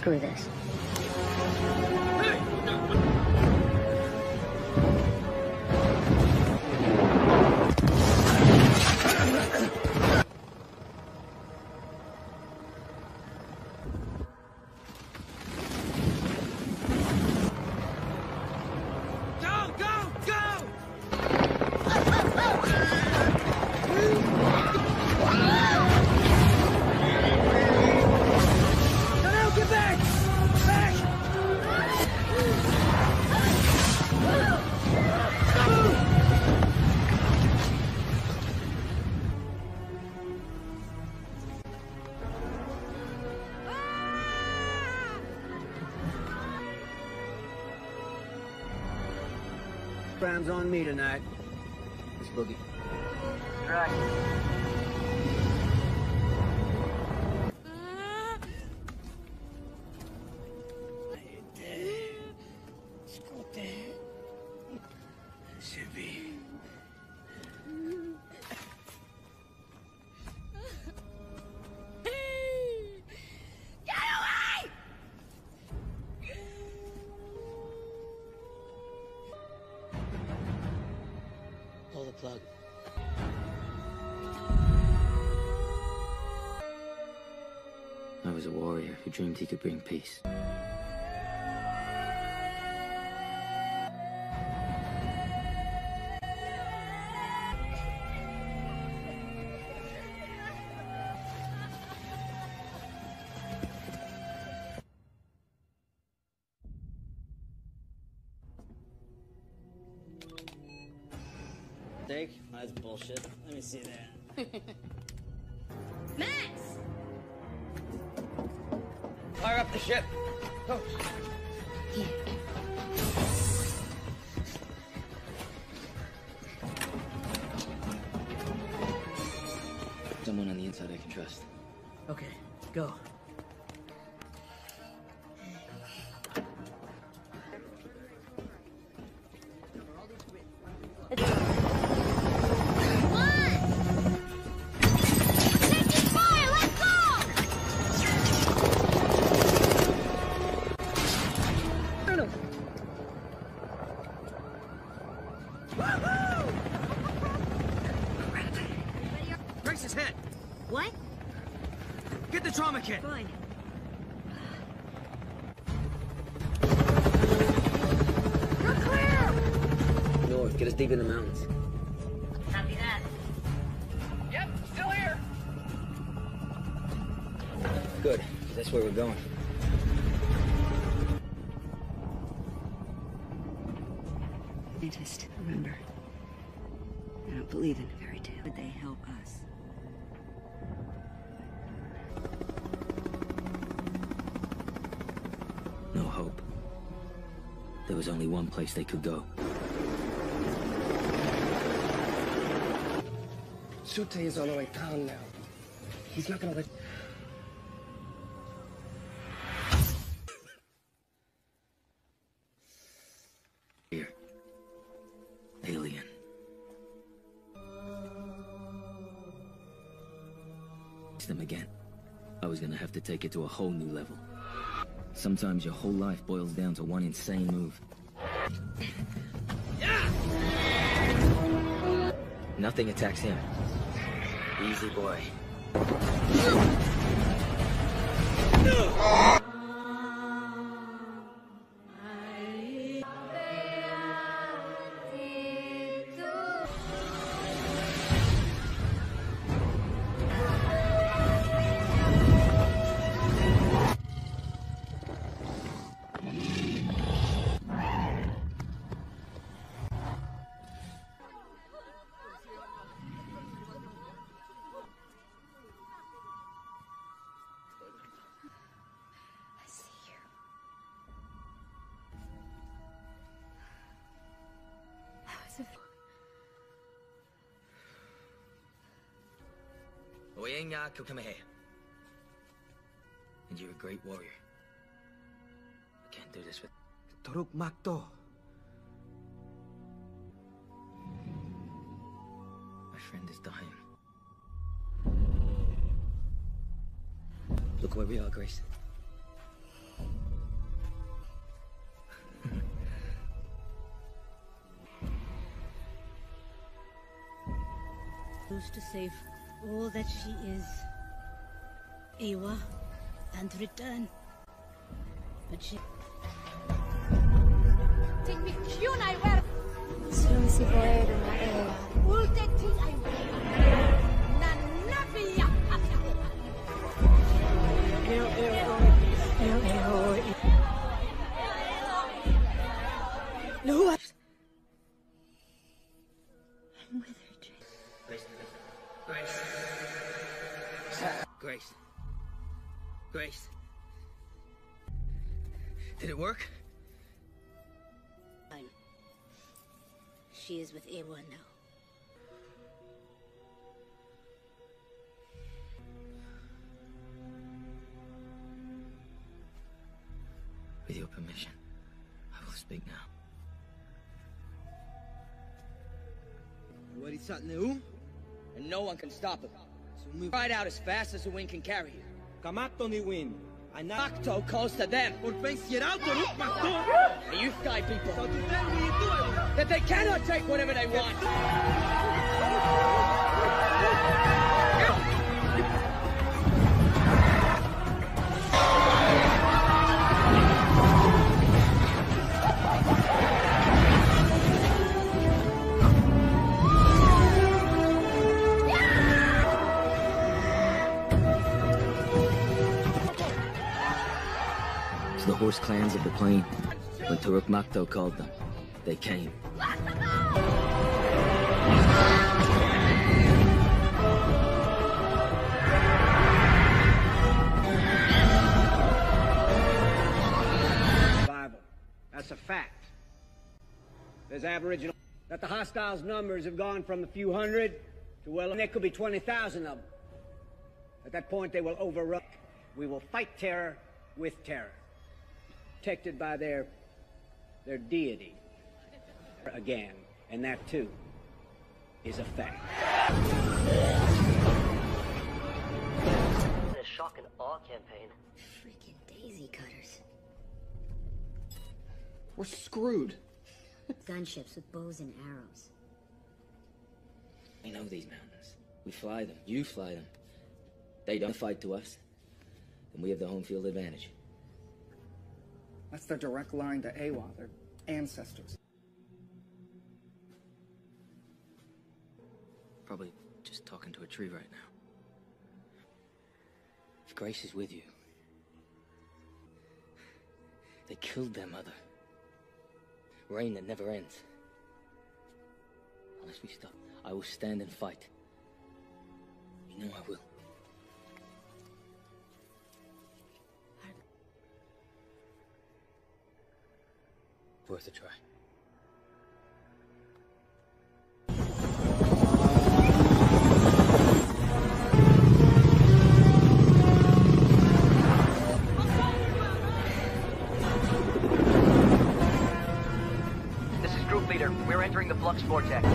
Target. This. Rounds on me tonight. Let's boogie. Plug. I was a warrior who dreamed he could bring peace. Deep in the mountains. Copy that. Yep, still here. Good, 'cause that's where we're going. Scientist, remember. I don't believe in a fairy tale. Would they help us? No hope. There was only one place they could go. Sute is on the way down now. He's not gonna let. Here. Alien. It's them again. I was gonna have to take it to a whole new level. Sometimes your whole life boils down to one insane move. Nothing attacks him. Easy boy. Oyenga And you're a great warrior. I can't do this with. Toruk Makto. My friend is dying. Look where we are, Grace. Who's to save all that she is. Eywa, and return. But she. Take me cute I wear. Sino si Boyd na Ella? All the thing is with Eywa now. With your permission, I will speak now. And no one can stop him. So move right out as fast as the wind can carry you. Kamato ni win. Makto calls to them. The youth guide people. So to them we do That they cannot take whatever they want. Horse clans of the plain. When Toruk Makto called them, they came. Survival. That's a fact. There's Aboriginal. That the hostiles' numbers have gone from a few hundred to, well, there could be 20,000 of them. At that point, they will overrun. We will fight terror with terror, protected by their their deity again, and that too is a fact. A shock and awe campaign. Freaking daisy cutters. We're screwed. Gunships with bows and arrows. We know these mountains. We fly them. You fly them. They don't fight to us. And we have the home field advantage. That's their direct line to Eywa, their ancestors. Probably just talking to a tree right now. If Grace is with you, they killed their mother. Rain that never ends. Unless we stop, I will stand and fight. You know I will. Worth a try. This is group leader. We're entering the flux vortex.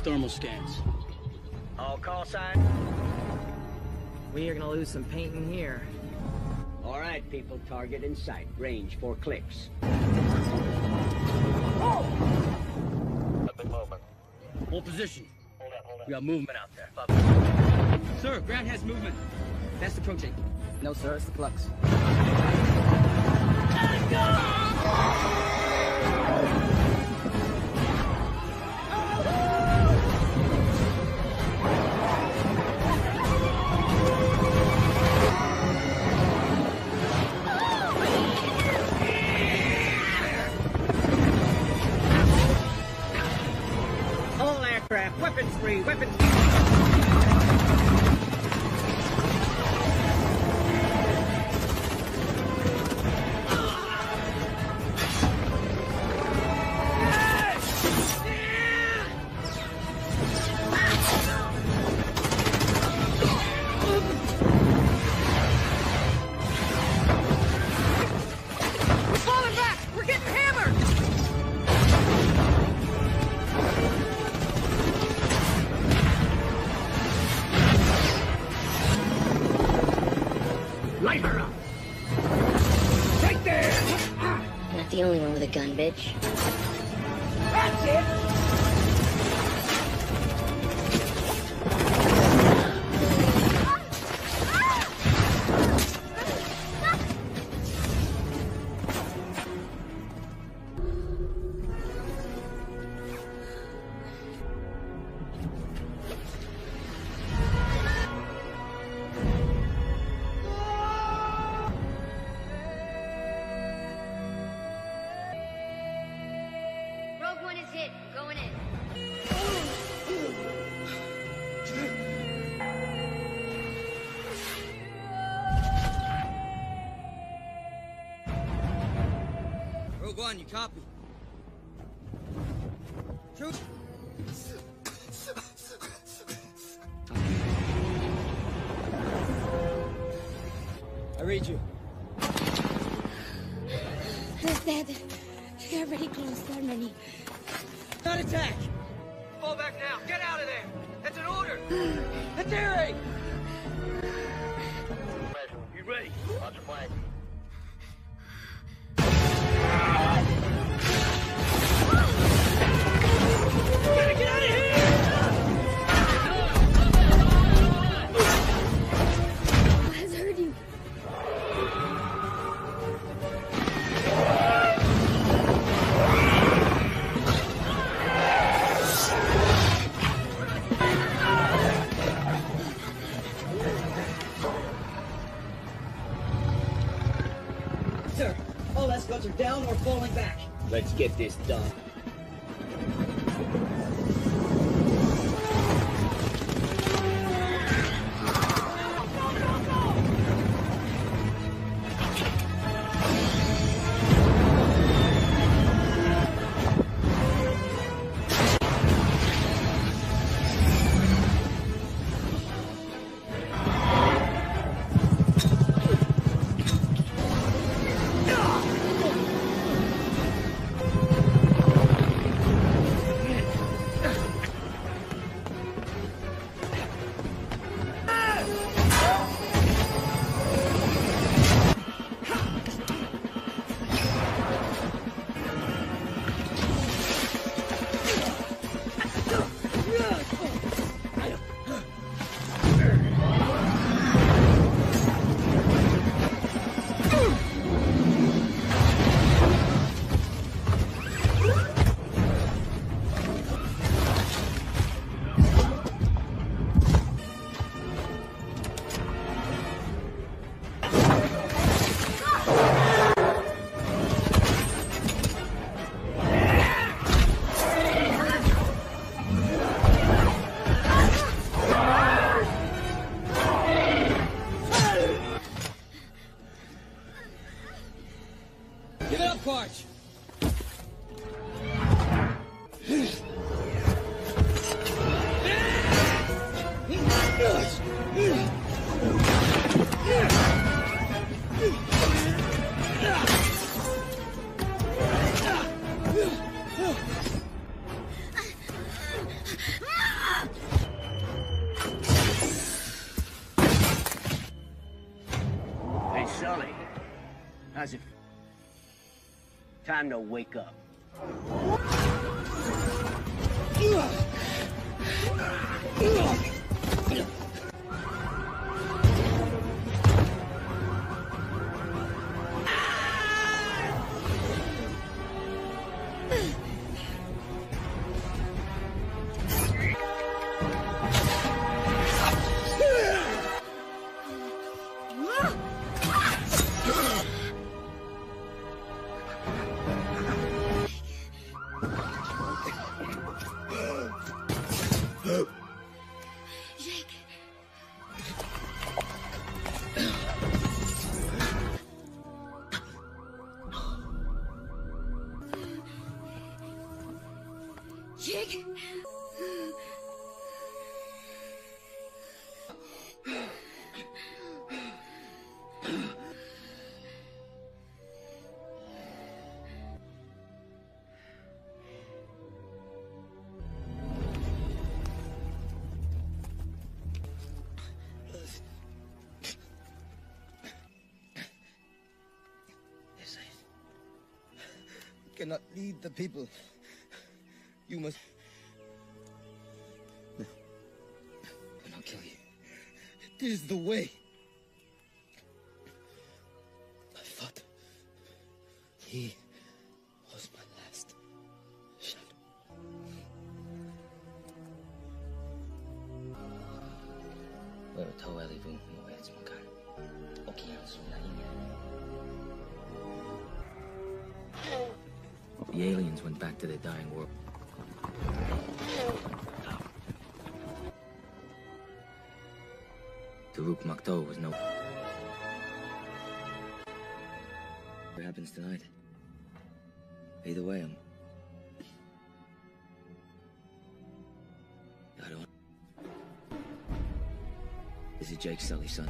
Thermal scans. All call sign. We are gonna lose some paint in here. All right, people. Target in sight. Range four clicks. Nothing movement. Hold position. Hold up, hold up. We got movement out there. Sir, ground has movement. That's approaching. No, sir, it's the flux. All weapons Rogue One, you copy? True. Falling back. Let's get this done. Time to wake up. Lead the people. You must. Then I'll kill you. It is the way. The aliens went back to their dying world. Toruk Makto was no. What happens tonight? Either way, I'm. I don't. This is Jake Sully's son.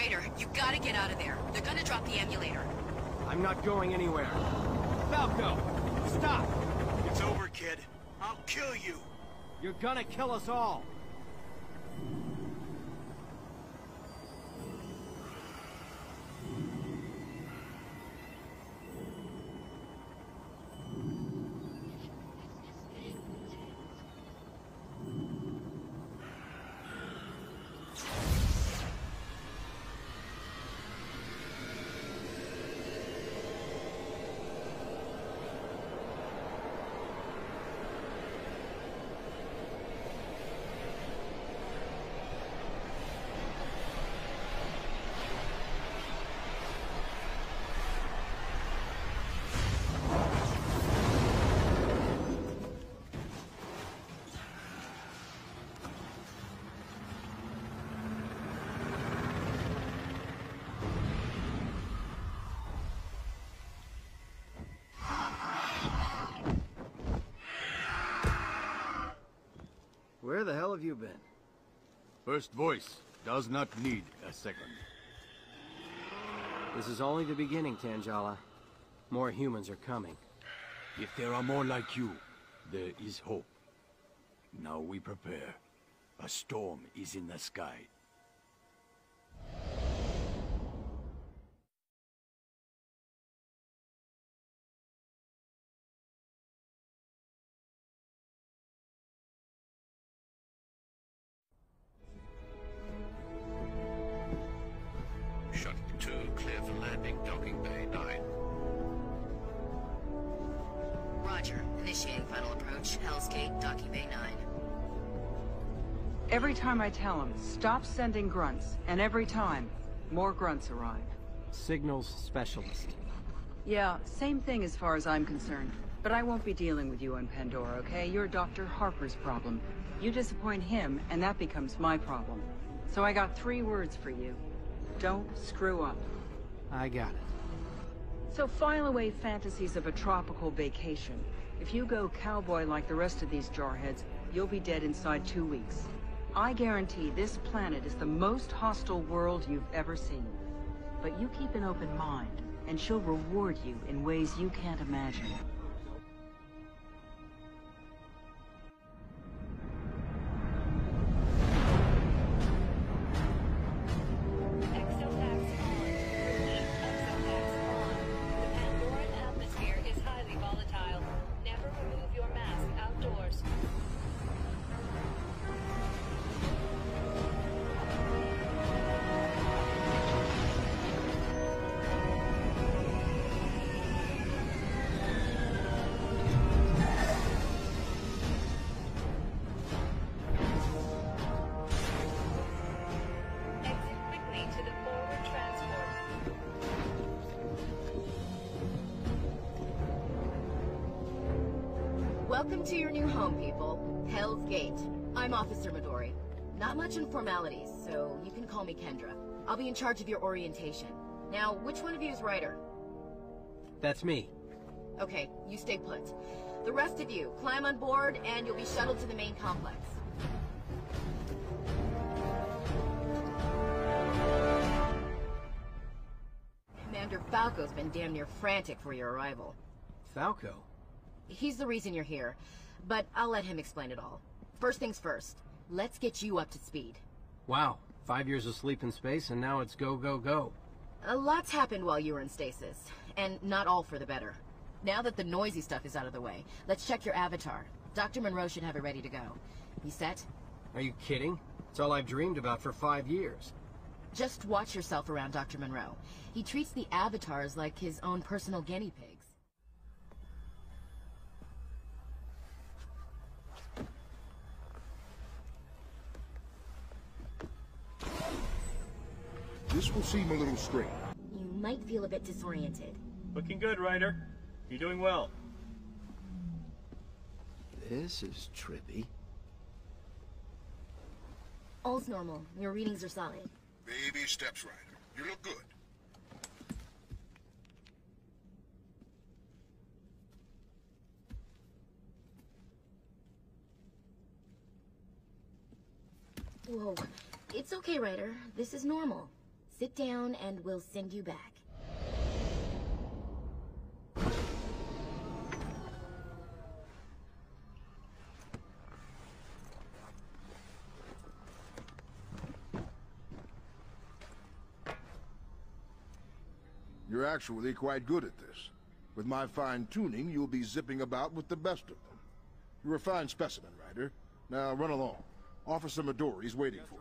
Ryder, you gotta get out of there. They're gonna drop the emulator. I'm not going anywhere. Falco, stop! It's over, kid. I'll kill you. You're gonna kill us all. Where the hell have you been? First voice does not need a second. This is only the beginning, Tanjala. More humans are coming. If there are more like you, there is hope. Now we prepare. A storm is in the sky. Stop sending grunts, and every time, more grunts arrive. Signals specialist. Yeah, same thing as far as I'm concerned. But I won't be dealing with you on Pandora, okay? You're Dr. Harper's problem. You disappoint him, and that becomes my problem. So I got three words for you. Don't screw up. I got it. So file away fantasies of a tropical vacation. If you go cowboy like the rest of these jarheads, you'll be dead inside two weeks. I guarantee this planet is the most hostile world you've ever seen. But you keep an open mind, and she'll reward you in ways you can't imagine. Not formalities, so you can call me Kendra. I'll be in charge of your orientation. Now, which one of you is Ryder? That's me. Okay, you stay put. The rest of you, climb on board and you'll be shuttled to the main complex. Commander Falco's been damn near frantic for your arrival. Falco? He's the reason you're here, but I'll let him explain it all. First things first, let's get you up to speed. Wow. Five years of sleep in space, and now it's go, go, go. A lot's happened while you were in stasis, and not all for the better. Now that the noisy stuff is out of the way, let's check your avatar. Dr. Monroe should have it ready to go. You set? Are you kidding? It's all I've dreamed about for five years. Just watch yourself around Dr. Monroe. He treats the avatars like his own personal guinea pigs. This will seem a little strange. You might feel a bit disoriented. Looking good, Ryder. You're doing well. This is trippy. All's normal. Your readings are solid. Baby steps, Ryder. You look good. Whoa. It's okay, Ryder. This is normal. Sit down and we'll send you back. You're actually quite good at this. With my fine tuning, you'll be zipping about with the best of them. You're a fine specimen, Ryder. Now run along. Officer Midori's waiting for you.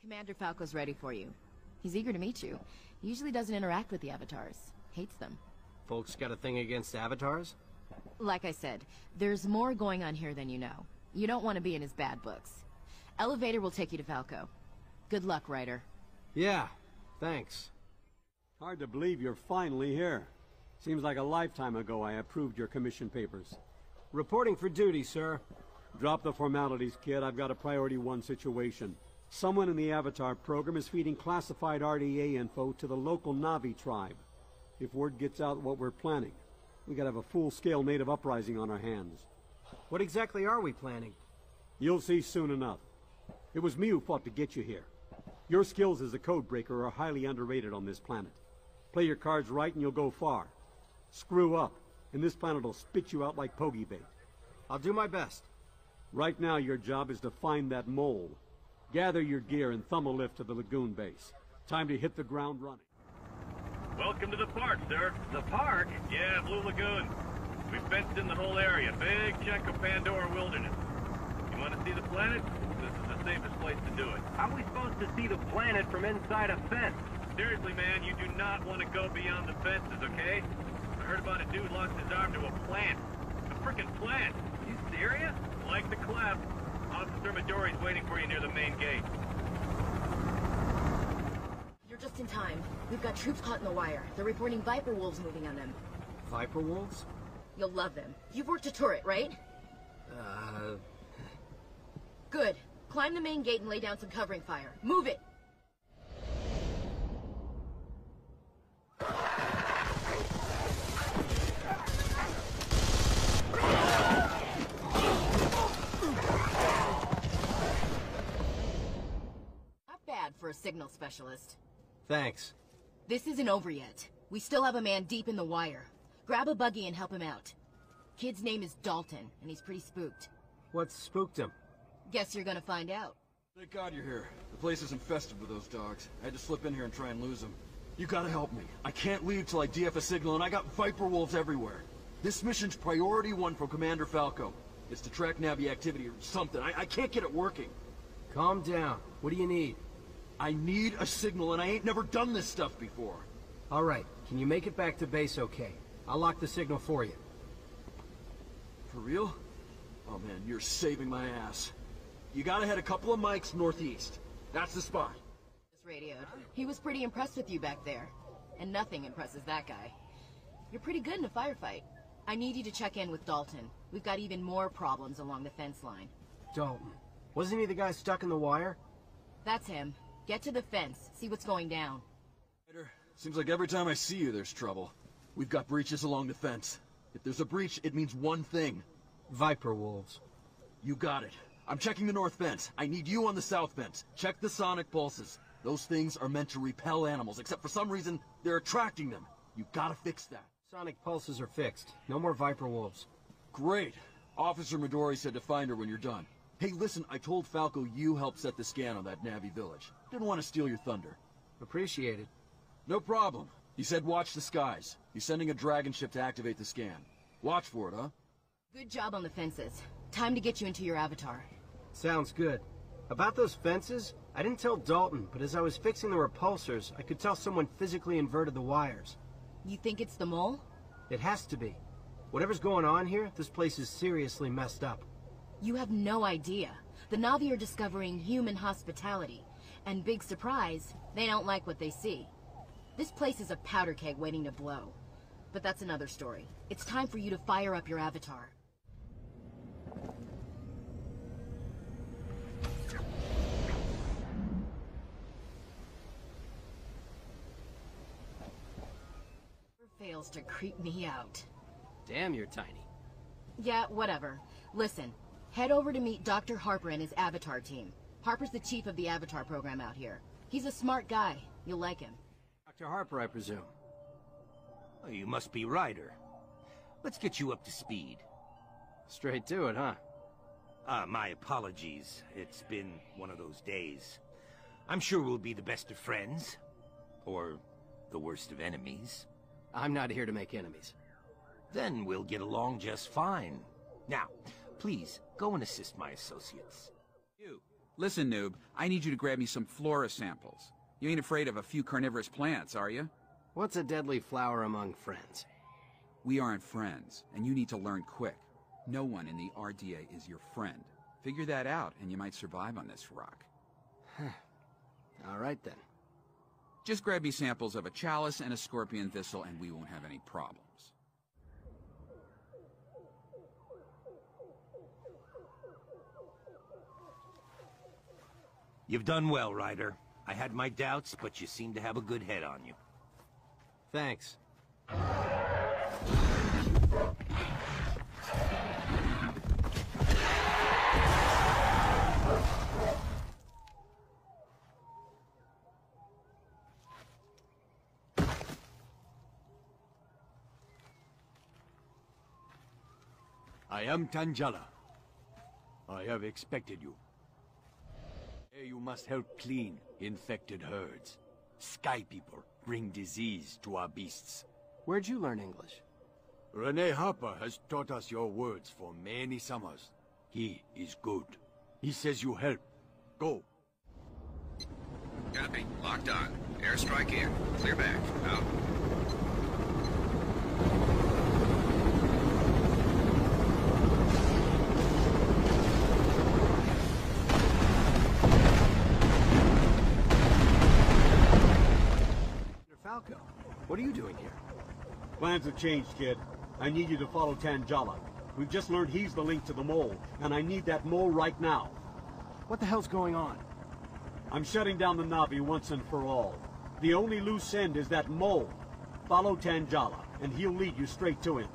Commander Falco's ready for you. He's eager to meet you. He usually doesn't interact with the Avatars. Hates them. Folks got a thing against avatars? Like I said, there's more going on here than you know. You don't want to be in his bad books. Elevator will take you to Falco. Good luck, Ryder. Yeah, thanks. Hard to believe you're finally here. Seems like a lifetime ago I approved your commission papers. Reporting for duty, sir. Drop the formalities, kid. I've got a priority one situation. Someone in the Avatar program is feeding classified RDA info to the local Na'vi tribe. If word gets out what we're planning, we gotta have a full-scale native uprising on our hands. What exactly are we planning? You'll see soon enough. It was me who fought to get you here. Your skills as a codebreaker are highly underrated on this planet. Play your cards right and you'll go far. Screw up, and this planet will spit you out like pogey bait. I'll do my best. Right now, your job is to find that mole. Gather your gear and thumb a lift to the lagoon base. Time to hit the ground running. Welcome to the park, sir. The park? Yeah, Blue Lagoon. We've fenced in the whole area. Big chunk of Pandora wilderness. You want to see the planet? This is the safest place to do it. How are we supposed to see the planet from inside a fence? Seriously, man, you do not want to go beyond the fences, okay? I heard about a dude lost his arm to a plant. A freaking plant. You serious? Like the clef. Officer Midori's waiting for you near the main gate. You're just in time. We've got troops caught in the wire. They're reporting Viper Wolves moving on them. Viper wolves? You'll love them. You've worked a turret, right? Uh... Good. Climb the main gate and lay down some covering fire. Move it! For a signal specialist. Thanks. This isn't over yet. We still have a man deep in the wire. Grab a buggy and help him out. Kid's name is Dalton, and he's pretty spooked. What spooked him? Guess you're gonna find out. Thank God you're here. The place is infested with those dogs. I had to slip in here and try and lose them. You gotta help me. I can't leave till I DF a signal, and I got Viper Wolves everywhere. This mission's priority one from Commander Falco. It's to track Na'vi activity or something. I, I can't get it working. Calm down. What do you need? I need a signal, and I ain't never done this stuff before. All right. Can you make it back to base okay? I'll lock the signal for you. For real? Oh man, you're saving my ass. You gotta head a couple of mics northeast. That's the spot. Just radioed. He was pretty impressed with you back there. And nothing impresses that guy. You're pretty good in a firefight. I need you to check in with Dalton. We've got even more problems along the fence line. Dalton. Wasn't he the guy stuck in the wire? That's him. Get to the fence, see what's going down. Seems like every time I see you, there's trouble. We've got breaches along the fence. If there's a breach, it means one thing. Viper Wolves. You got it. I'm checking the north fence. I need you on the south fence. Check the sonic pulses. Those things are meant to repel animals, except for some reason, they're attracting them. You gotta fix that. Sonic pulses are fixed. No more Viper Wolves. Great. Officer Midori said to find her when you're done. Hey, listen, I told Falco you helped set the scan on that Na'vi village. Didn't want to steal your thunder. Appreciate it. No problem. He said watch the skies. He's sending a dragon ship to activate the scan. Watch for it, huh? Good job on the fences. Time to get you into your avatar. Sounds good. About those fences, I didn't tell Dalton, but as I was fixing the repulsors, I could tell someone physically inverted the wires. You think it's the mole? It has to be. Whatever's going on here, this place is seriously messed up. You have no idea. The Na'vi are discovering human hospitality. And big surprise, they don't like what they see. This place is a powder keg waiting to blow. But that's another story. It's time for you to fire up your avatar. fails to creep me out. Damn, you're tiny. Yeah, whatever. Listen, head over to meet Dr. Harper and his Avatar team. Harper's the chief of the Avatar program out here. He's a smart guy, You'll like him. Dr. Harper, I presume. Oh, you must be Ryder. Let's get you up to speed. Straight to it, huh? Uh, my apologies. It's been one of those days. I'm sure we'll be the best of friends. Or the worst of enemies. I'm not here to make enemies. Then we'll get along just fine. Now, please, go and assist my associates. You. Listen, noob, I need you to grab me some flora samples. You ain't afraid of a few carnivorous plants, are you? What's a deadly flower among friends? We aren't friends, and you need to learn quick. No one in the RDA is your friend. Figure that out, and you might survive on this rock. All right, then. Just grab me samples of a chalice and a scorpion thistle, and we won't have any problems. You've done well, Ryder. I had my doubts, but you seem to have a good head on you. Thanks. I am Tanjala. I have expected you. Here you must help clean infected herds. Sky people bring disease to our beasts. Where'd you learn English? Rene Harper has taught us your words for many summers. He is good. He says you help. Go. Copy. Locked on. Airstrike in. Clear back. Out. What are you doing here? Plans have changed, kid. I need you to follow Tanjala. We've just learned he's the link to the mole, and I need that mole right now. What the hell's going on? I'm shutting down the Na'vi once and for all. The only loose end is that mole. Follow Tanjala, and he'll lead you straight to him.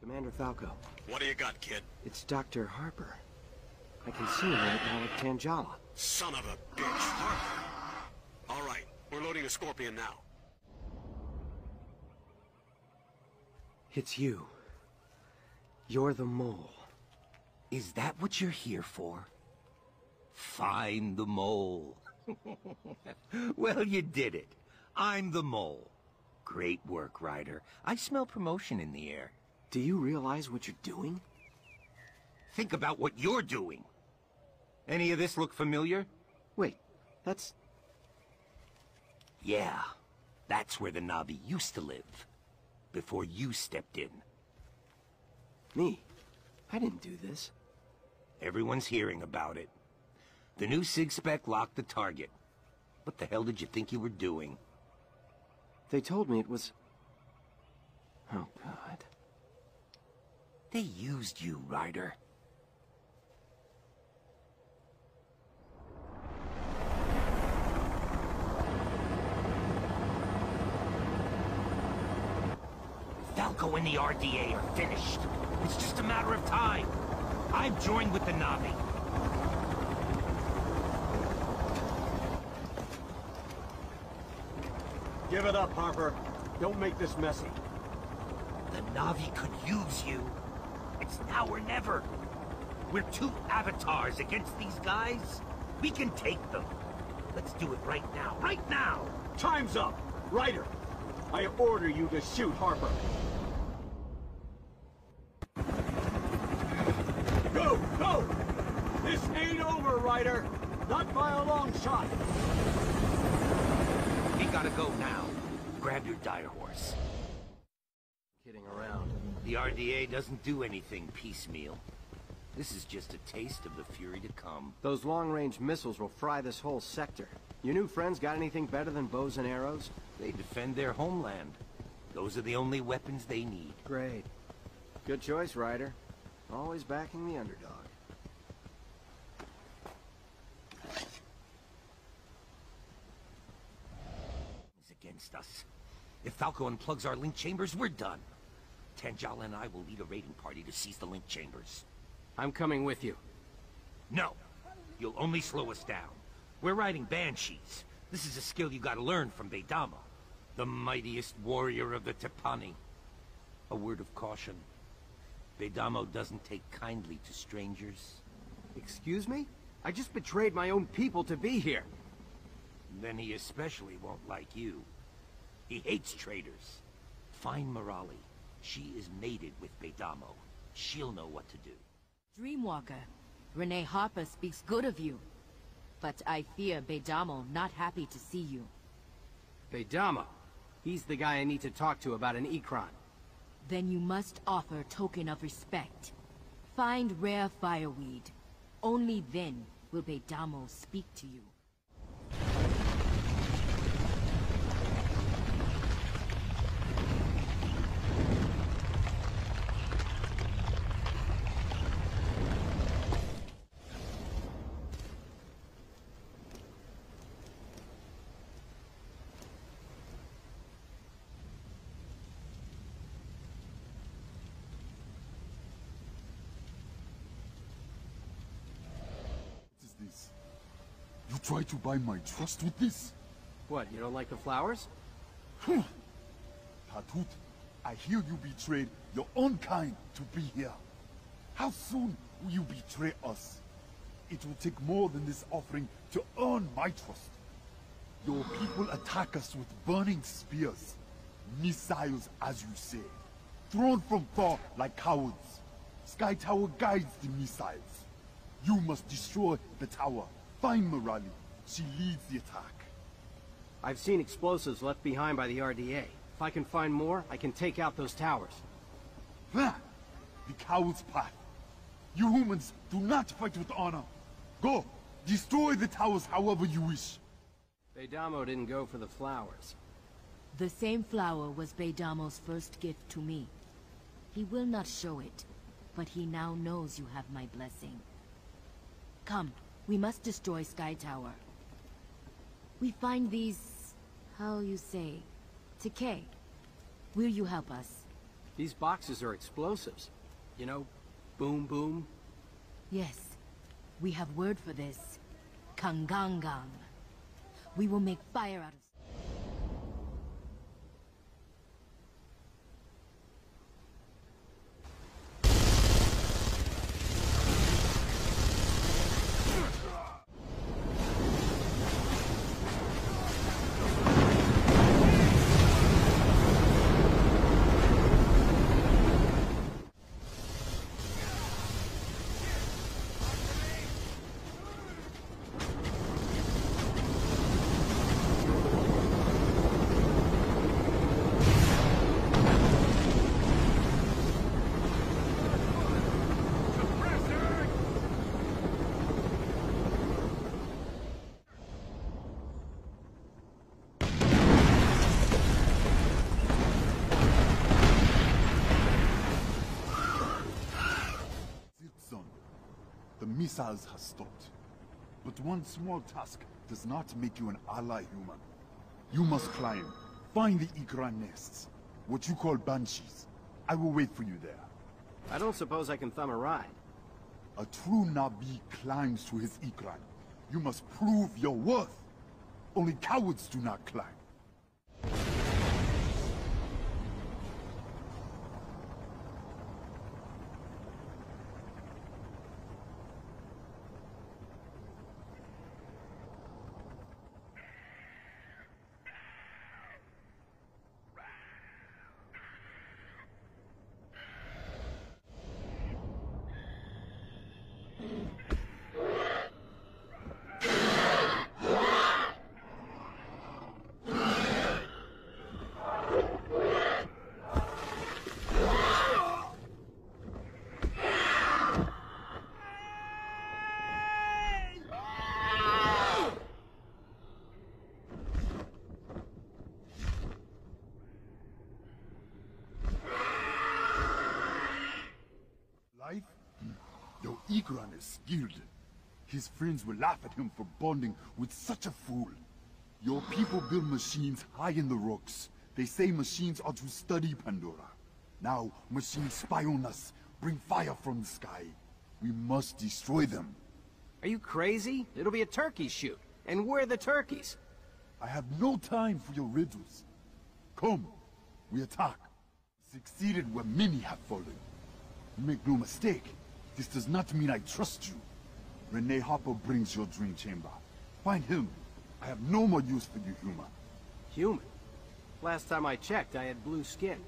Commander Falco. What do you got, kid? It's Dr. Harper. I can see him right now at Tanjala. Son of a bitch. Harper. All right, we're loading a Scorpion now. It's you. You're the mole. Is that what you're here for? Find the mole. well, you did it. I'm the mole. Great work, Ryder. I smell promotion in the air. Do you realize what you're doing? Think about what you're doing. Any of this look familiar? Wait, that's... Yeah, that's where the Na'vi used to live. Before you stepped in. Me? I didn't do this. Everyone's hearing about it. The new SIG-Spec locked the target. What the hell did you think you were doing? They told me it was... Oh, God. They used you, Ryder. Falco and the RDA are finished. It's just a matter of time. I've joined with the Na'vi. Give it up, Harper. Don't make this messy. The Na'vi could use you. It's now or never. We're two avatars against these guys. We can take them. Let's do it right now. Right now! Time's up! Ryder, I order you to shoot Harper. Go! Go! This ain't over, Ryder! Not by a long shot! We gotta go now. Grab your dire horse. Kidding around. The RDA doesn't do anything piecemeal. This is just a taste of the fury to come. Those long-range missiles will fry this whole sector. Your new friends got anything better than bows and arrows? They defend their homeland. Those are the only weapons they need. Great. Good choice, Ryder. Always backing the underdog. Is against us. If Falco unplugs our link chambers, we're done. Tanjala and I will lead a raiding party to seize the link chambers. I'm coming with you. No. You'll only slow us down. We're riding Banshees. This is a skill you gotta learn from Beidamo, the mightiest warrior of the Tipani. A word of caution. Beidamo doesn't take kindly to strangers. Excuse me? I just betrayed my own people to be here. Then he especially won't like you. He hates traitors. Find Morali. She is mated with Beidamo. She'll know what to do. Dreamwalker, Renee Harper speaks good of you. But I fear Beidamo not happy to see you. Beidamo? He's the guy I need to talk to about an Ikran. Then you must offer token of respect. Find rare fireweed. Only then will Beidamo speak to you. What is this? You try to buy my trust with this? What, you don't like the flowers? Tatut, I hear you betrayed your own kind to be here. How soon will you betray us? It will take more than this offering to earn my trust. Your people attack us with burning spears, missiles as you say, thrown from far like cowards. Sky Tower guides the missiles. You must destroy the tower. Find Morali. She leads the attack. I've seen explosives left behind by the RDA. If I can find more, I can take out those towers. That, the coward's path. You humans do not fight with honor. Go, destroy the towers however you wish. Beidamo didn't go for the flowers. The same flower was Beidamo's first gift to me. He will not show it, but he now knows you have my blessing. Come, we must destroy Sky Tower. We find these... how you say... decay. Will you help us? These boxes are explosives. You know, boom boom. Yes. We have word for this. Kangangang. We will make fire out of... Son, missiles have stopped. But one small task does not make you an ally human. You must climb, find the Ikran nests, what you call banshees. I will wait for you there. I don't suppose I can thumb a ride. A true Na'vi climbs to his Ikran. You must prove your worth. Only cowards do not climb. Life? Your Skilled. His friends will laugh at him for bonding with such a fool. Your people build machines high in the rocks. They say machines are to study Pandora. Now, machines spy on us, bring fire from the sky. We must destroy them. Are you crazy? It'll be a turkey shoot. And we're the turkeys. I have no time for your riddles. Come, we attack. Succeeded where many have fallen. Make no mistake, this does not mean I trust you. Rene Harper brings your dream chamber. Find him. I have no more use for you, human. Human? Last time I checked, I had blue skin.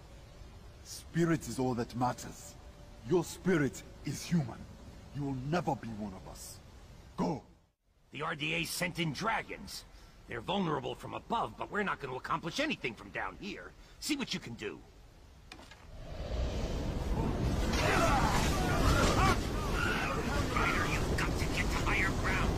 Spirit is all that matters. Your spirit is human. You will never be one of us. Go. The RDA sent in dragons. They're vulnerable from above, but we're not going to accomplish anything from down here. See what you can do. Ryder, you've got to get to higher ground.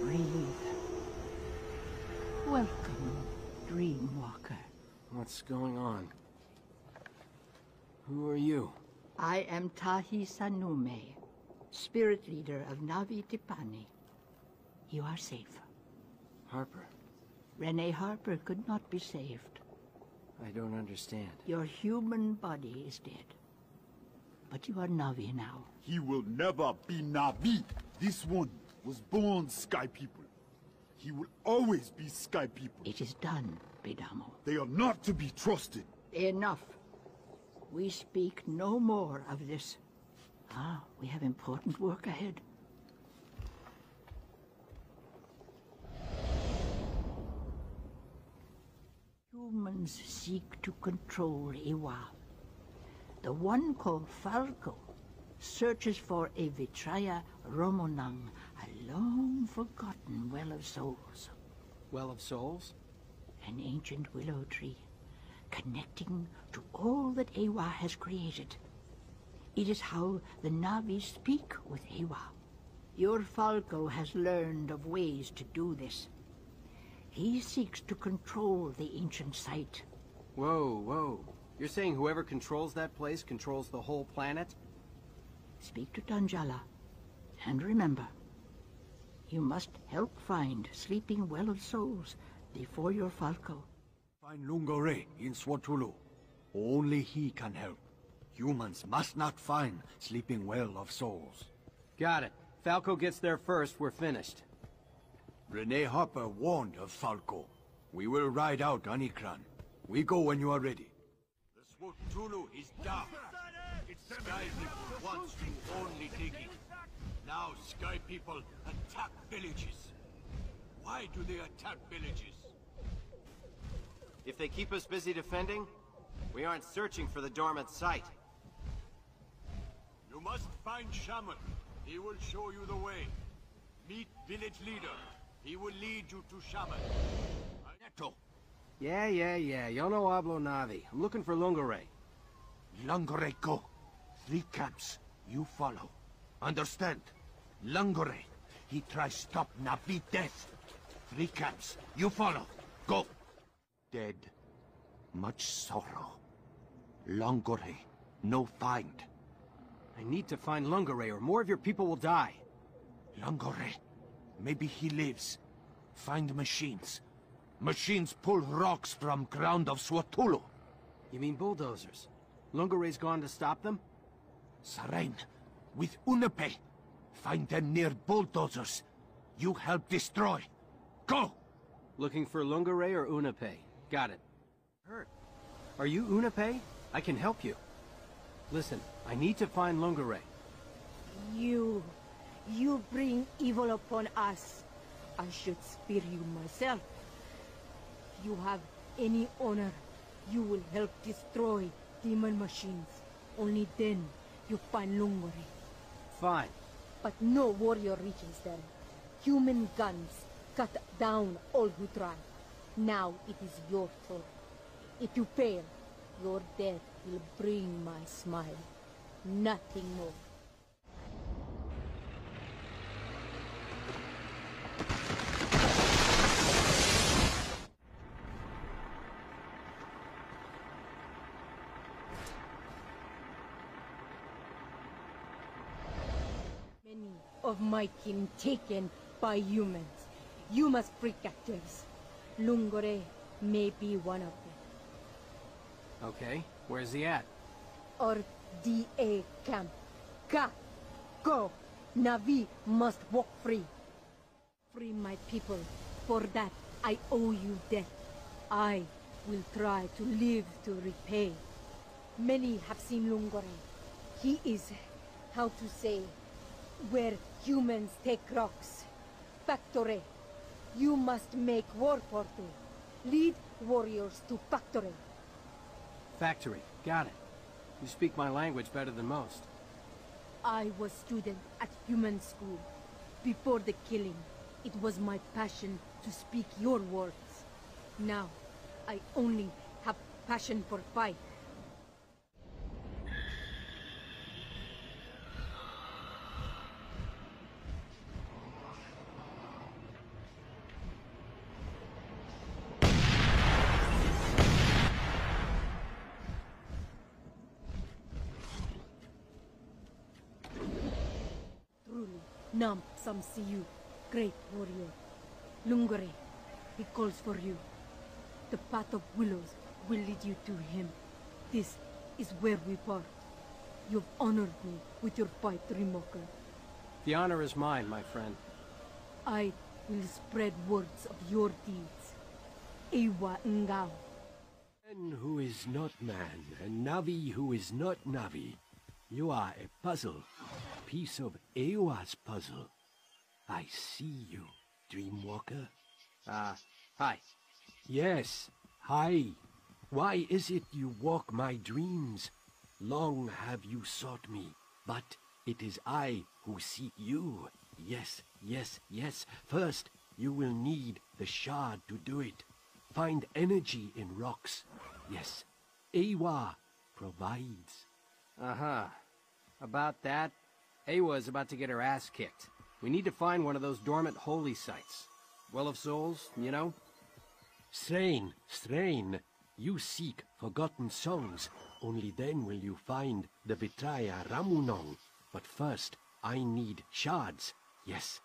Breathe. Welcome, Dreamwalker. What's going on? Who are you? I am Tahi Sanume, spirit leader of Na'vi Tipani. You are safe. Harper. Rene Harper could not be saved. I don't understand. Your human body is dead. But you are Na'vi now. He will never be Na'vi. This one was born Sky People. He will always be Sky People. It is done, Bedamo. They are not to be trusted. Enough. We speak no more of this. Ah, we have important work ahead. Humans seek to control Eywa. The one called Falco searches for a Vitraya Ramunong, a long-forgotten well of souls. Well of Souls? An ancient willow tree, connecting to all that Eywa has created. It is how the Na'vi speak with Eywa. Your Falco has learned of ways to do this. He seeks to control the ancient site. Whoa, whoa. You're saying whoever controls that place controls the whole planet? Speak to Tanjala. And remember, you must help find Sleeping Well of Souls before your Falco. Find Lungore in Swotulu. Only he can help. Humans must not find Sleeping Well of Souls. Got it. Falco gets there first, we're finished. Renee Harper warned of Falco. We will ride out Anikran. We go when you are ready. The Swotulu is down. Sky people wants to only dig it. Now Sky people attack villages. Why do they attack villages? If they keep us busy defending, we aren't searching for the dormant site. You must find Shaman. He will show you the way. Meet village leader. He will lead you to Shaman. Neto. Yeah, yeah, yeah. Yo no hablo Na'vi. I'm looking for Lungare. Lungore go. Three camps. You follow. Understand? Lungore. He tries stop Na'vi death. Three camps. You follow. Go. Dead. Much sorrow. Longore. No find. I need to find Lungare or more of your people will die. Lungore. Maybe he lives. Find machines. Machines pull rocks from ground of Swotulu. You mean bulldozers? Lungare's gone to stop them? Sarain, with Unape. Find them near bulldozers. You help destroy. Go! Looking for Lungare or Unape? Got it. Hurt. Are you Unape? I can help you. Listen, I need to find Lungare. You... you bring evil upon us. I should spear you myself. If You have any honor, you will help destroy demon machines. Only then you find Lungore. Fine. But no warrior reaches them. Human guns cut down all who try. Now it is your turn. If you fail, your death will bring my smile. Nothing more. Many of my kin taken by humans. You must free captives. Lungore may be one of them. Okay, where's he at? Or DA camp. Ka! Go! Na'vi must walk free. Free my people. For that, I owe you death. I will try to live to repay. Many have seen Lungore. He is, how to say, where humans take rocks. Factory. You must make war portal. Lead warriors to factory. Factory. Got it. You speak my language better than most. I was student at human school. Before the killing, it was my passion to speak your words. Now, I only have passion for fight. Nam Sam see you, great warrior. Lungare, he calls for you. The path of willows will lead you to him. This is where we part. You've honored me with your fight, Rimoka. The honor is mine, my friend. I will spread words of your deeds. Eywa Ngao. Man who is not man, and Na'vi who is not Na'vi. You are a puzzle. A piece of Eywa's puzzle. I see you, Dreamwalker. Ah, uh, hi. Yes, hi. Why is it you walk my dreams? Long have you sought me, but it is I who seek you. Yes, yes, yes. First, you will need the shard to do it. Find energy in rocks. Yes, Eywa provides. Uh-huh. About that, Eywa is about to get her ass kicked. We need to find one of those dormant holy sites. Well of Souls, you know? Strain, strain. You seek forgotten songs. Only then will you find the Vitraya Ramunong. But first, I need shards. Yes,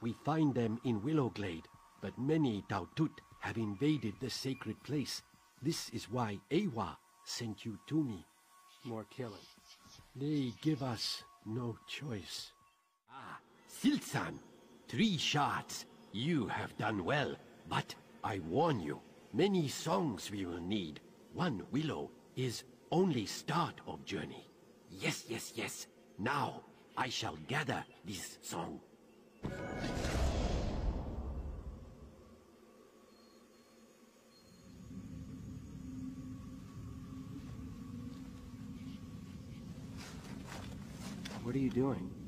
we find them in Willowglade, but many Tautut have invaded the sacred place. This is why Eywa sent you to me. More killing. They give us no choice. Ah, Siltsan! Three shards. You have done well, but I warn you, many songs we will need. One willow is only start of journey. Yes, yes, yes. Now, I shall gather this song. What are you doing?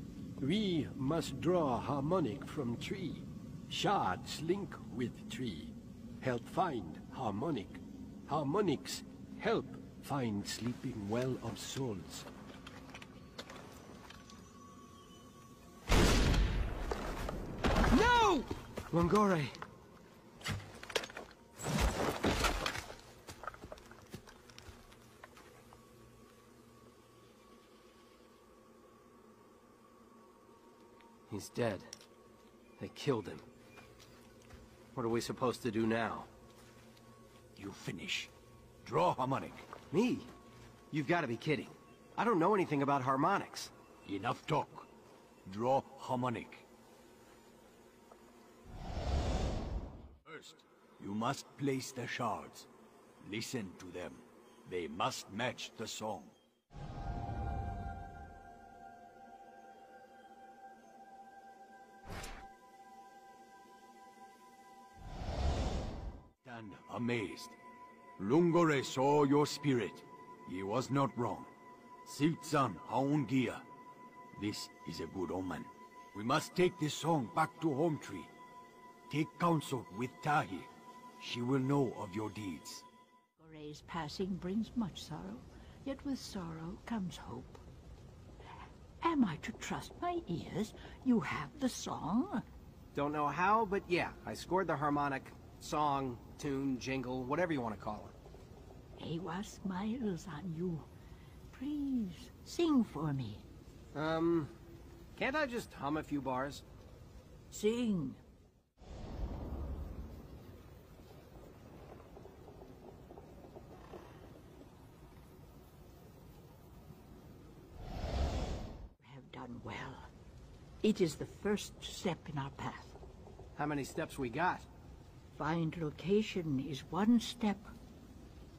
We must draw harmonic from tree. Shards link with tree. Help find harmonic. Harmonics help find sleeping well of souls. No! Longore! He's dead. They killed him. What are we supposed to do now? You finish. Draw harmonic. Me? You've got to be kidding. I don't know anything about harmonics. Enough talk. Draw harmonic. First, you must place the shards. Listen to them. They must match the song. Amazed. Lungore saw your spirit. He was not wrong. Siltsan Haungia. This is a good omen. We must take this song back to Home Tree. Take counsel with Tahi. She will know of your deeds. Gore's passing brings much sorrow, yet with sorrow comes hope. Am I to trust my ears? You have the song? Don't know how, but yeah, I scored the harmonic, song, tune, jingle, whatever you want to call it. Eywa smiles on you. Please, sing for me. Um, can't I just hum a few bars? Sing. have done well. It is the first step in our path. How many steps we got? Find location is one step.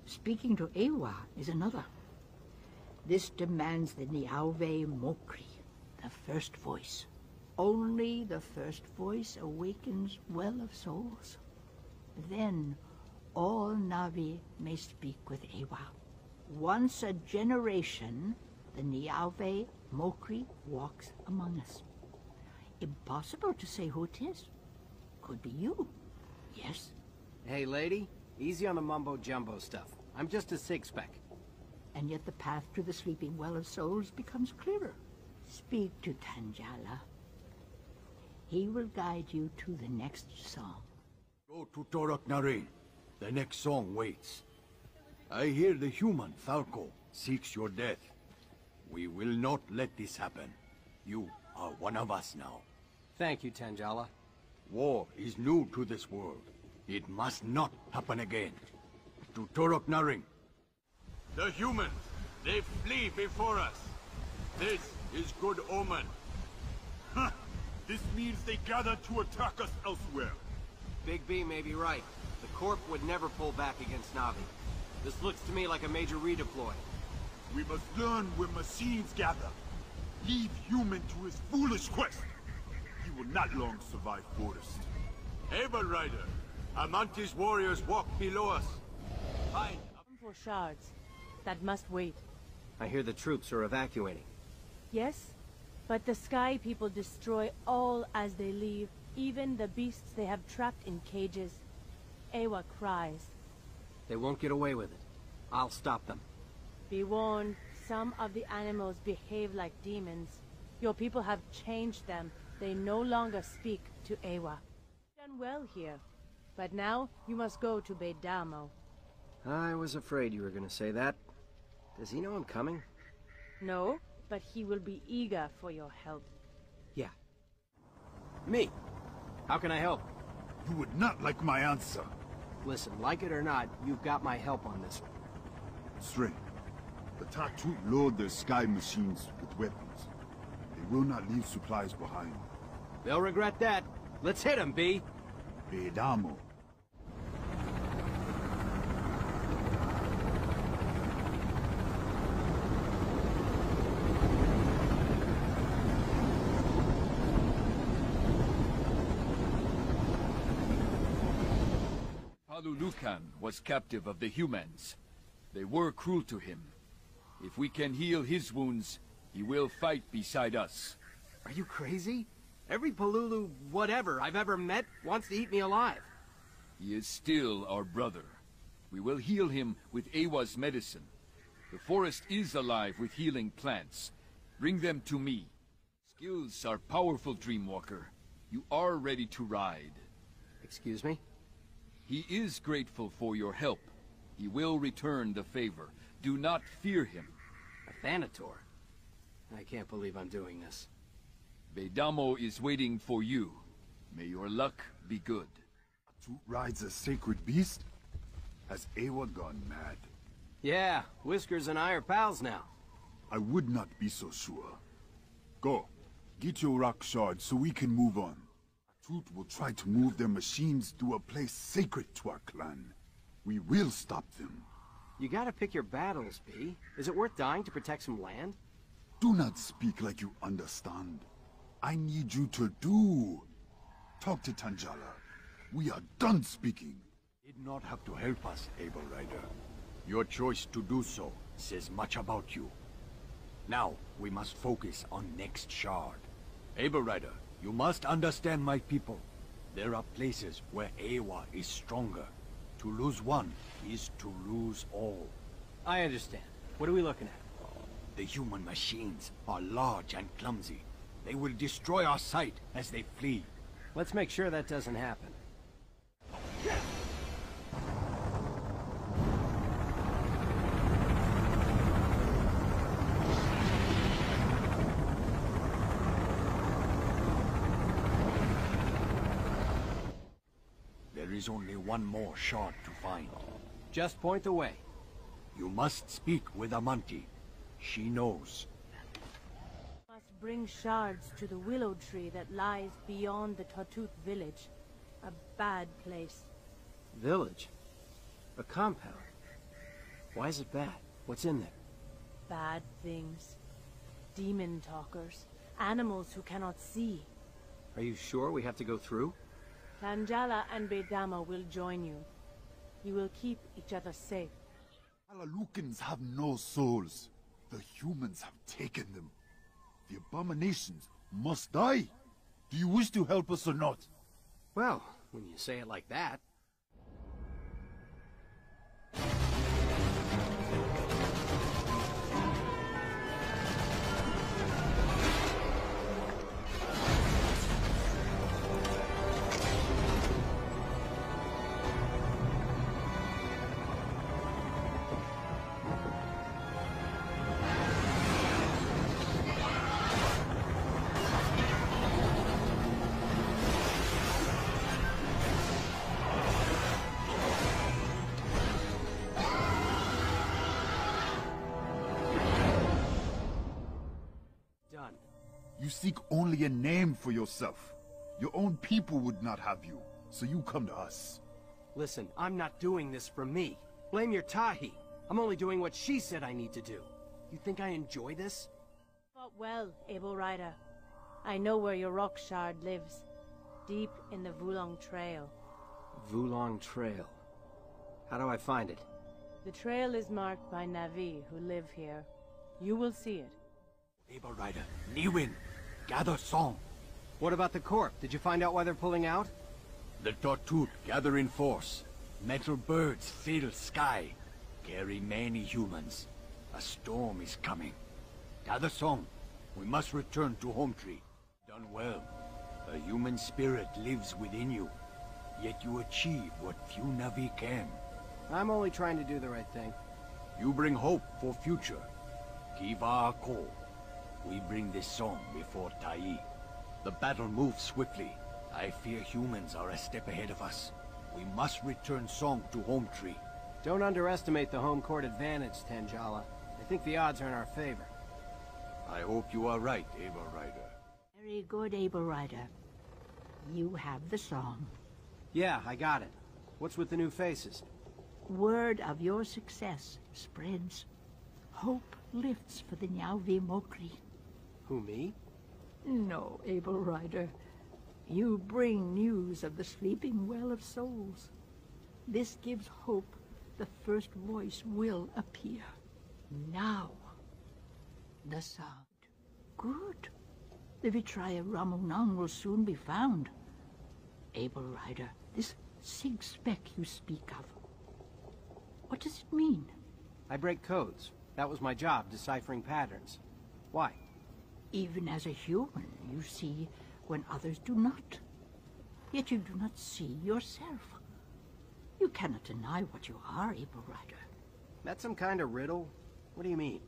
Speaking to Eywa is another. This demands the Ni'awve Mokri, the first voice. Only the first voice awakens well of souls. Then all Na'vi may speak with Eywa. Once a generation, the Ni'awve Mokri walks among us. Impossible to say who it is. Could be you. Yes? Hey, lady, easy on the mumbo-jumbo stuff. I'm just a six-pack. And yet the path to the sleeping well of souls becomes clearer. Speak to Tanjala. He will guide you to the next song. Go to Torak Narain. The next song waits. I hear the human, Falco, seeks your death. We will not let this happen. You are one of us now. Thank you, Tanjala. War is new to this world. It must not happen again. To Torok Naring. The humans, they flee before us. This is good omen. Huh. This means they gather to attack us elsewhere. Big B may be right. The Corp would never pull back against Na'vi. This looks to me like a major redeploy. We must learn where machines gather. Leave human to his foolish quest. He will not long survive Forest. Ava Rider, Amante's warriors walk below us. Find For shards. That must wait. I hear the troops are evacuating. Yes? But the Sky People destroy all as they leave, even the beasts they have trapped in cages. Eywa cries. They won't get away with it. I'll stop them. Be warned, some of the animals behave like demons. Your people have changed them. They no longer speak to Eywa. Done well here. But now, you must go to Beidamo. I was afraid you were gonna say that. Does he know I'm coming? No, but he will be eager for your help. Yeah. Me? How can I help? You would not like my answer. Listen, like it or not, you've got my help on this one. Straight. The Tatut load their sky machines with weapons. They will not leave supplies behind. They'll regret that. Let's hit them, B. Beidamo. Palulukan was captive of the humans. They were cruel to him. If we can heal his wounds, he will fight beside us. Are you crazy? Every Palulu whatever I've ever met wants to eat me alive. He is still our brother. We will heal him with Eywa's medicine. The forest is alive with healing plants. Bring them to me. Skills are powerful, Dreamwalker. You are ready to ride. Excuse me? He is grateful for your help. He will return the favor. Do not fear him. A Thanator? I can't believe I'm doing this. Beidamo is waiting for you. May your luck be good. Tatut rides a sacred beast? Has Eywa gone mad? Yeah, Whiskers and I are pals now. I would not be so sure. Go. Get your rock shard so we can move on. Tatut will try to move their machines to a place sacred to our clan. We will stop them. You gotta pick your battles, B. Is it worth dying to protect some land? Do not speak like you understand. I need you to do. Talk to Tanjala. We are done speaking. It did not have to help us, Able Ryder. Your choice to do so says much about you. Now, we must focus on next shard. Able Ryder, you must understand my people. There are places where Eywa is stronger. To lose one is to lose all. I understand. What are we looking at? The human machines are large and clumsy. They will destroy our sight as they flee. Let's make sure that doesn't happen. There is only one more shard to find. Just point the way. You must speak with Amanti. She knows. Must bring shards to the willow tree that lies beyond the Tatut village. A bad place. Village? A compound? Why is it bad? What's in there? Bad things. Demon talkers. Animals who cannot see. Are you sure we have to go through? Tanjala and Bedama will join you. You will keep each other safe. Alalukans have no souls. The humans have taken them. The abominations must die. Do you wish to help us or not? Well, when you say it like that. Seek only a name for yourself. Your own people would not have you, so you come to us. Listen, I'm not doing this for me. Blame your Tahi. I'm only doing what she said I need to do. You think I enjoy this? Fought well, Able Ryder. I know where your rock shard lives. Deep in the Vulong Trail. Vulong Trail. How do I find it? The trail is marked by Na'vi, who live here. You will see it. Able Ryder, Niwin, gather song. What about the Corp? Did you find out why they're pulling out? The Tortut gather in force. Metal birds fill sky. Carry many humans. A storm is coming. Gather song. We must return to Home Tree. Done well. A human spirit lives within you. Yet you achieve what few Na'vi can. I'm only trying to do the right thing. You bring hope for future. Kiva Ko. We bring this song before Tai. The battle moves swiftly. I fear humans are a step ahead of us. We must return Song to Home Tree. Don't underestimate the home court advantage, Tanjala. I think the odds are in our favor. I hope you are right, Able Ryder. Very good, Able Ryder. You have the song. Yeah, I got it. What's with the new faces? Word of your success spreads. Hope lifts for the Ni'awve Mokri. Who, me? No, Able Ryder. You bring news of the sleeping well of souls. This gives hope the first voice will appear. Now, the sound. Good. The Vitraya Ramunong will soon be found. Able Ryder, this sig spec you speak of. What does it mean? I break codes. That was my job, deciphering patterns. Why? Even as a human, you see when others do not. Yet you do not see yourself. You cannot deny what you are, Able Ryder. That some kind of riddle? What do you mean?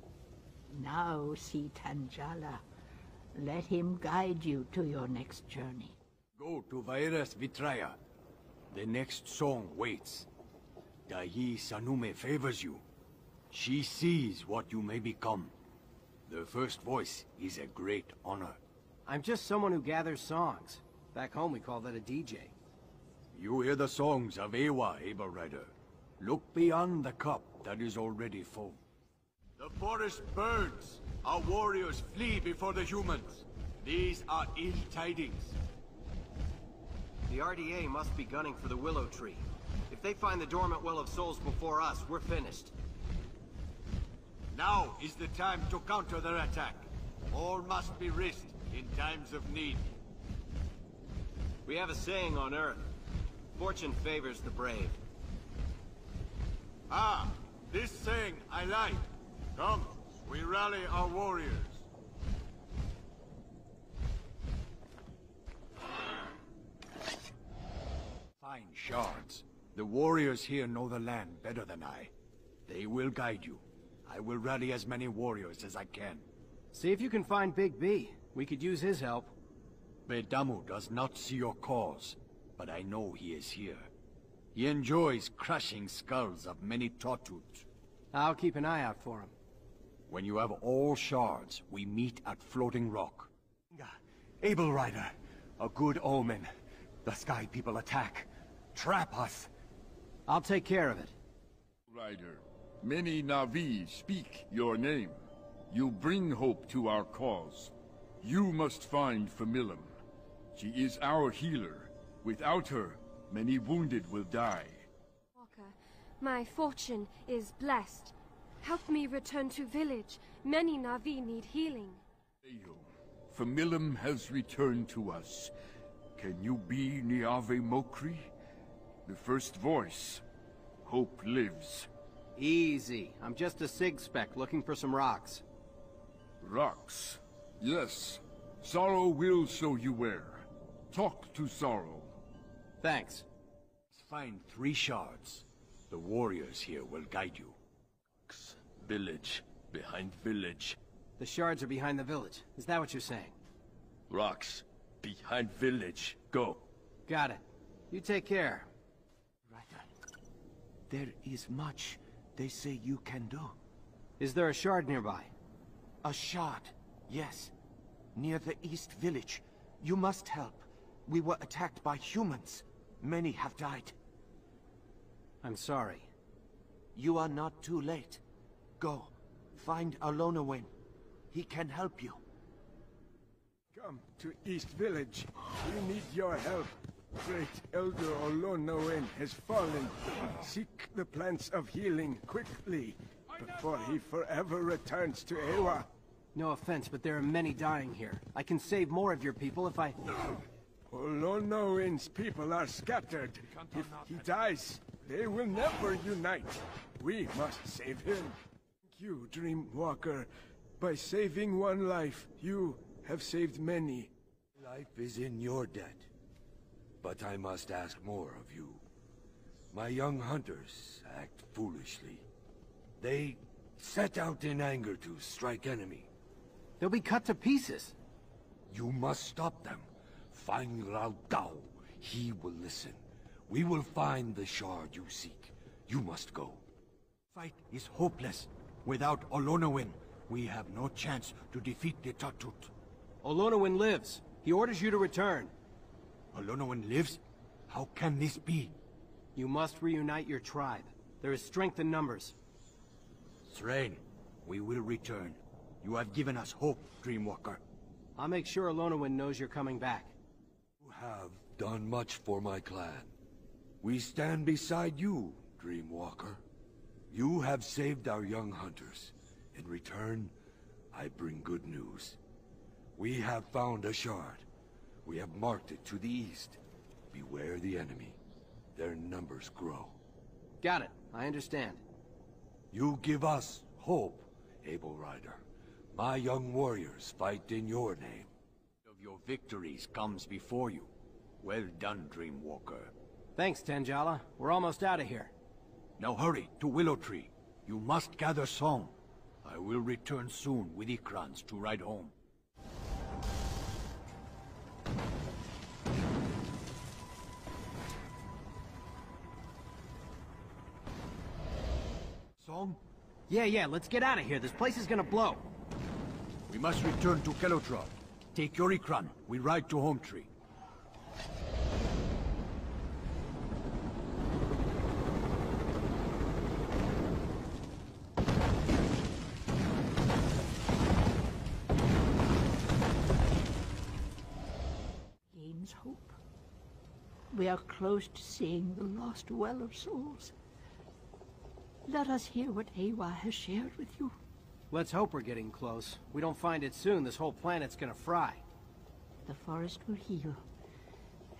Now see Tanjala. Let him guide you to your next journey. Go to Vairas Vitraya. The next song waits. Dahi Sanume favors you. She sees what you may become. The first voice is a great honor. I'm just someone who gathers songs. Back home we call that a DJ. You hear the songs of Eywa, Able Ryder. Look beyond the cup that is already full. The forest burns. Our warriors flee before the humans. These are ill tidings. The RDA must be gunning for the willow tree. If they find the dormant well of souls before us, we're finished. Now is the time to counter their attack. All must be risked in times of need. We have a saying on Earth. Fortune favors the brave. Ah, this saying I like. Come, we rally our warriors. Fine shards. The warriors here know the land better than I. They will guide you. I will rally as many warriors as I can. See if you can find Big B. We could use his help. Bedamu does not see your cause, but I know he is here. He enjoys crushing skulls of many Totut. I'll keep an eye out for him. When you have all shards, we meet at Floating Rock. Able Ryder, a good omen. The Sky People attack. Trap us. I'll take care of it. Rider, many Na'vi speak your name. You bring hope to our cause. You must find Familum. She is our healer. Without her, many wounded will die. Walker, my fortune is blessed. Help me return to village. Many Na'vi need healing. Ayo, Familum has returned to us. Can you be Ni'awve Mokri? The first voice. Hope lives. Easy. I'm just a sig spec looking for some rocks. Rocks. Yes. Sorrow will show you where. Talk to Sorrow. Thanks. Find three shards. The warriors here will guide you. Rocks. Village. Behind village. The shards are behind the village. Is that what you're saying? Rocks. Behind village. Go. Got it. You take care. Right. There is much they say you can do. Is there a shard nearby? A shard, yes. Near the east village. You must help. We were attacked by humans. Many have died. I'm sorry. You are not too late. Go. Find Alonawen. He can help you. Come to East Village. We need your help. Great Elder Olonoen has fallen. Seek the plants of healing quickly, before he forever returns to Eywa. No offense, but there are many dying here. I can save more of your people if I... Olonoen's people are scattered. If he dies, they will never unite. We must save him. Thank you, Dreamwalker. By saving one life, you have saved many. Life is in your debt. But I must ask more of you. My young hunters act foolishly. They set out in anger to strike enemy. They'll be cut to pieces. You must stop them. Find Lao Dao. He will listen. We will find the shard you seek. You must go. Fight is hopeless. Without Olonowin, we have no chance to defeat the Tatut. Olonowin lives. He orders you to return. Olonowin lives? How can this be? You must reunite your tribe. There is strength in numbers. Thrain, we will return. You have given us hope, Dreamwalker. I'll make sure Olonowin knows you're coming back. You have done much for my clan. We stand beside you, Dreamwalker. You have saved our young hunters. In return, I bring good news. We have found a shard. We have marked it to the east. Beware the enemy. Their numbers grow. Got it. I understand. You give us hope, Able Ryder. My young warriors fight in your name. Of your victories comes before you. Well done, Dreamwalker. Thanks, Tanjala. We're almost out of here. Now hurry to Willow Tree. You must gather song. I will return soon with Ikrans to ride home. Yeah, yeah, let's get out of here. This place is gonna blow. We must return to Kelotron. Take your Ikran. We ride to Home Tree. Gains hope. We are close to seeing the lost Well of Souls. Let us hear what Eywa has shared with you. Let's hope we're getting close. We don't find it soon, this whole planet's gonna fry. The forest will heal,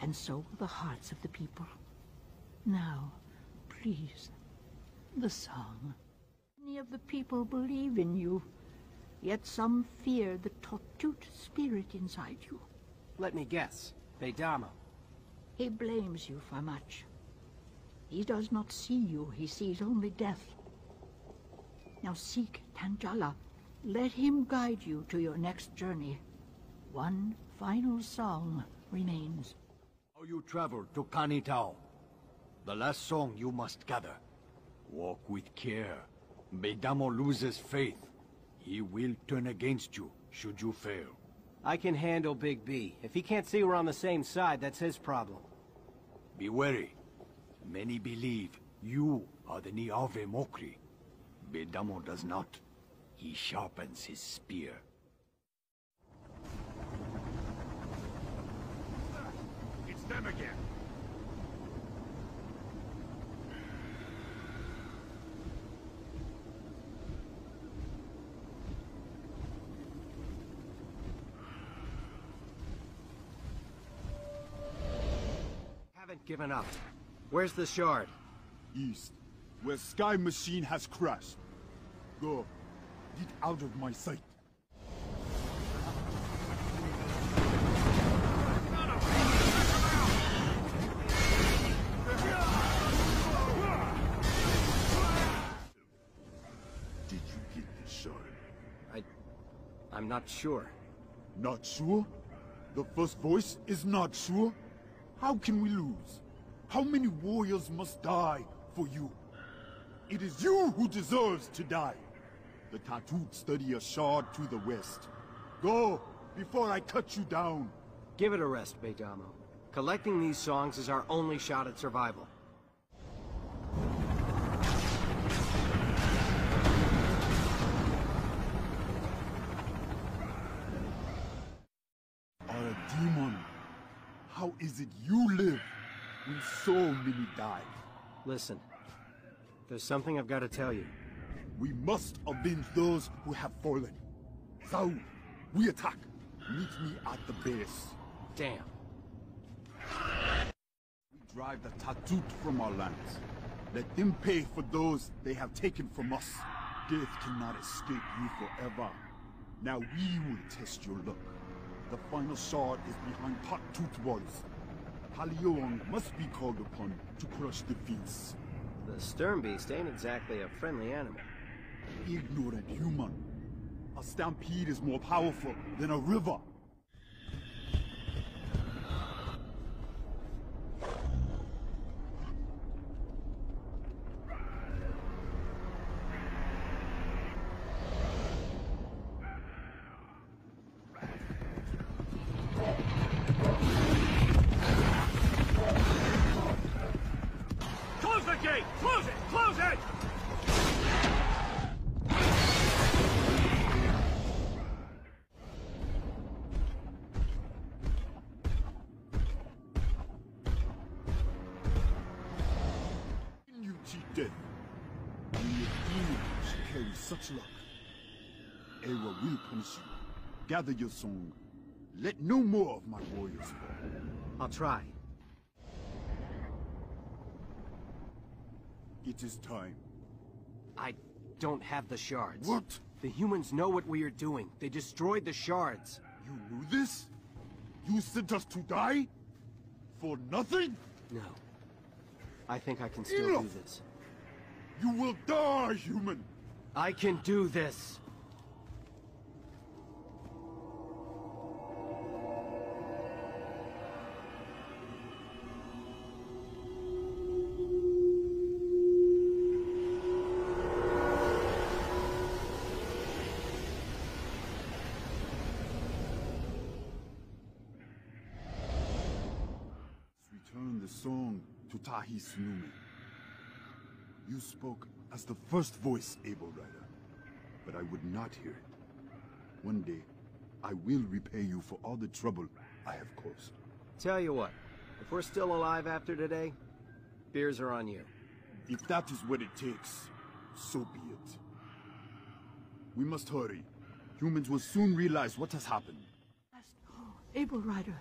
and so will the hearts of the people. Now, please, the song. Many of the people believe in you, yet some fear the Totut spirit inside you. Let me guess. Beidamo. He blames you for much. He does not see you, he sees only death. Now seek Tanjala. Let him guide you to your next journey. One final song remains. How you travel to Kanitao. The last song you must gather. Walk with care. Beidamo loses faith. He will turn against you, should you fail. I can handle Big B. If he can't see we're on the same side, that's his problem. Be wary. Many believe you are the Ni'awve Mokri. Beidamo does not. He sharpens his spear. It's them again. Haven't given up. Where's the shard? East, where Sky Machine has crashed. Go. Get out of my sight. Did you get the shard? I... I'm not sure. Not sure? The first voice is not sure? How can we lose? How many warriors must die for you? It is you who deserves to die. The tattooed study a shard to the west. Go, before I cut you down. Give it a rest, Beidamo. Collecting these songs is our only shot at survival. Are a demon. How is it you live when so many died. Listen, there's something I've got to tell you. We must avenge those who have fallen. Saul, we attack. Meet me at the base. Damn. We drive the Tatut from our lands. Let them pay for those they have taken from us. Death cannot escape you forever. Now we will test your luck. The final shard is behind Tatut walls. Palioang must be called upon to crush the beast. The Stern Beast ain't exactly a friendly animal. Ignorant human. A stampede is more powerful than a river. Gather your song. Let no more of my warriors fall. I'll try. It is time. I don't have the shards. What? The humans know what we are doing. They destroyed the shards. You knew this? You sent us to die? For nothing? No. I think I can still Enough. do this. You will die, human! I can do this! To Tahi You spoke as the first voice, Able Ryder, but I would not hear it. One day, I will repay you for all the trouble I have caused. Tell you what, If we're still alive after today, beers are on you. If that is what it takes, so be it. We must hurry. Humans will soon realize what has happened. Able Ryder,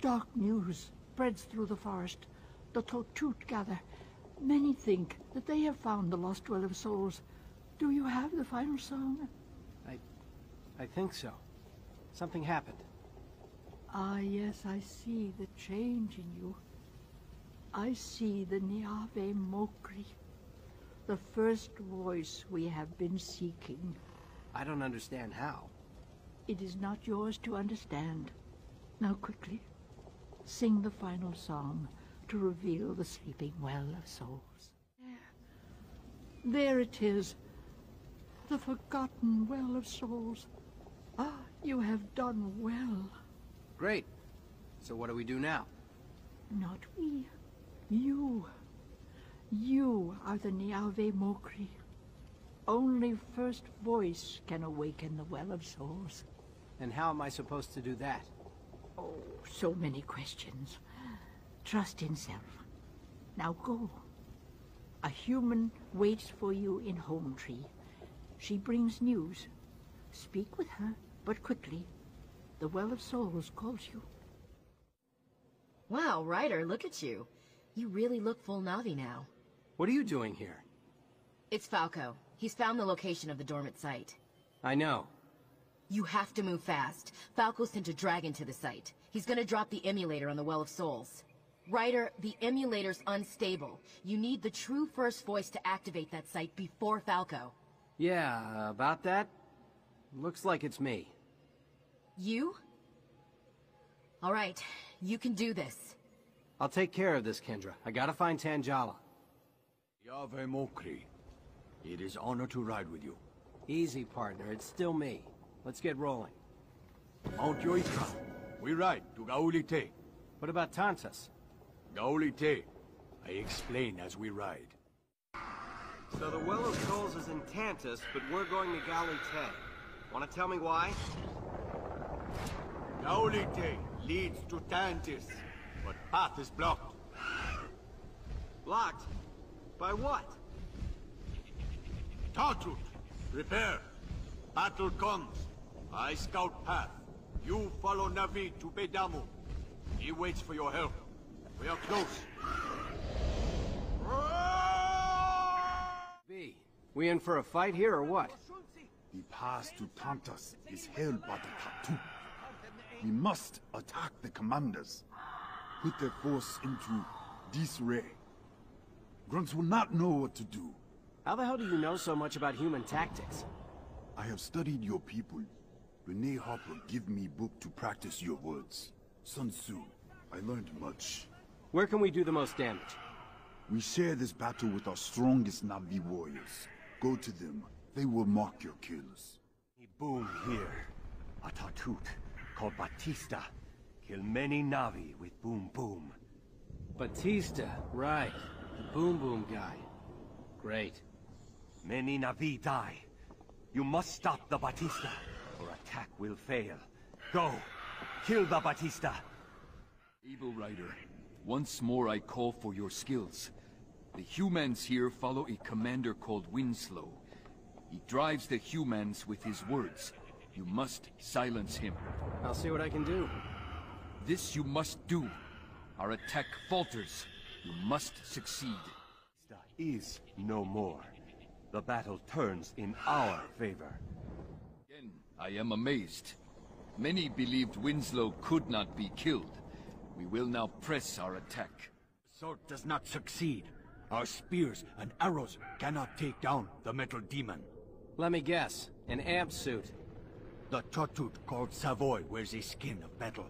dark news spreads through the forest. The Totut gather. Many think that they have found the lost well of souls. Do you have the final song? I... I think so. Something happened. Ah, yes, I see the change in you. I see the Ni'awve Mokri. The first voice we have been seeking. I don't understand how. It is not yours to understand. Now quickly, sing the final song to reveal the sleeping well of souls. There, there it is. The forgotten well of souls. Ah, you have done well. Great. So what do we do now? Not we. You. You are the Ni'awve Mokri. Only First Voice can awaken the Well of Souls. And how am I supposed to do that? Oh, so many questions. Trust in self. Now go. A human waits for you in Home Tree. She brings news. Speak with her, but quickly. The Well of Souls calls you. Wow, Ryder, look at you. You really look full Na'vi now. What are you doing here? It's Falco. He's found the location of the dormant site. I know. You have to move fast. Falco sent a dragon to the site. He's gonna drop the emulator on the Well of Souls. Ryder, the emulator's unstable. You need the true first voice to activate that site before Falco. Yeah, about that? Looks like it's me. You? Alright, you can do this. I'll take care of this, Kendra. I gotta find Tanjala. Yave Mokri. It is honor to ride with you. Easy, partner. It's still me. Let's get rolling. Mount Yoitra. We ride to Gaulite. What about Tantas? Gaulite. I explain as we ride. So the Well of Souls is in Tantus, but we're going to Galite. Wanna tell me why? Gaulite leads to Tantus, but path is blocked. Blocked? By what? Tartut, prepare. Battle comes. I scout path. You follow Na'vi to Bedamu. He waits for your help. We are close. V, we in for a fight here or what? The pass to Tantas is held by the Tatu. We must attack the commanders. Put their force into disarray. Grunts will not know what to do. How the hell do you know so much about human tactics? I have studied your people. Renee Harper give me book to practice your words. Sun Tzu, I learned much. Where can we do the most damage? We share this battle with our strongest Na'vi warriors. Go to them. They will mark your kills. Boom here. A Tawtute called Batista. Kill many Na'vi with Boom Boom. Batista, right. The Boom Boom guy. Great. Many Na'vi die. You must stop the Batista, or attack will fail. Go! Kill the Batista! Able Ryder, once more I call for your skills. The humans here follow a commander called Winslow. He drives the humans with his words. You must silence him. I'll see what I can do. This you must do. Our attack falters. You must succeed. Is no more. The battle turns in our favor. Again, I am amazed. Many believed Winslow could not be killed. We will now press our attack. Sword does not succeed. Our spears and arrows cannot take down the metal demon. Let me guess. An amp suit. The Tawtute called Savoy wears a skin of metal.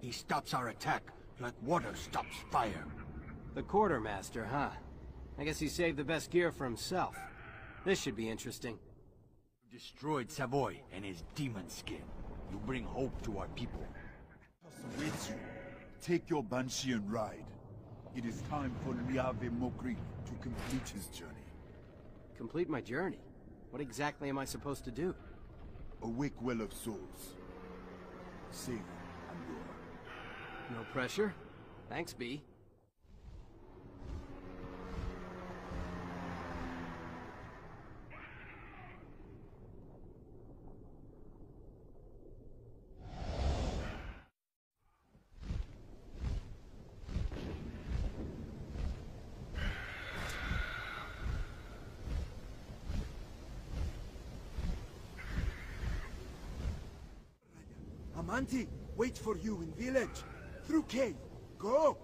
He stops our attack like water stops fire. The quartermaster, huh? I guess he saved the best gear for himself. This should be interesting. You destroyed Savoy and his demon skin. You bring hope to our people. Take your Banshee and ride. It is time for Ni'awve Mokri to complete his journey. Complete my journey? What exactly am I supposed to do? Awake Well of Souls. Save Pandora. No pressure? Thanks, B. Wait for you in village. Through cave. Go!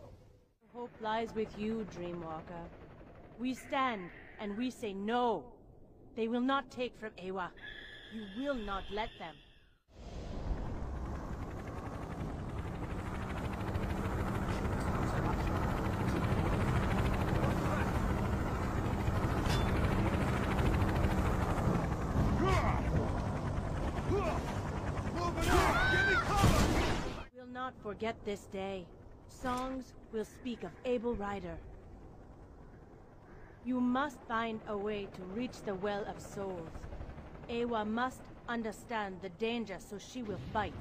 Hope lies with you, Dreamwalker. We stand, and we say no. They will not take from Eywa. You will not let them. We'll not forget this day. Songs will speak of Able Ryder. You must find a way to reach the Well of Souls. Eywa must understand the danger so she will fight.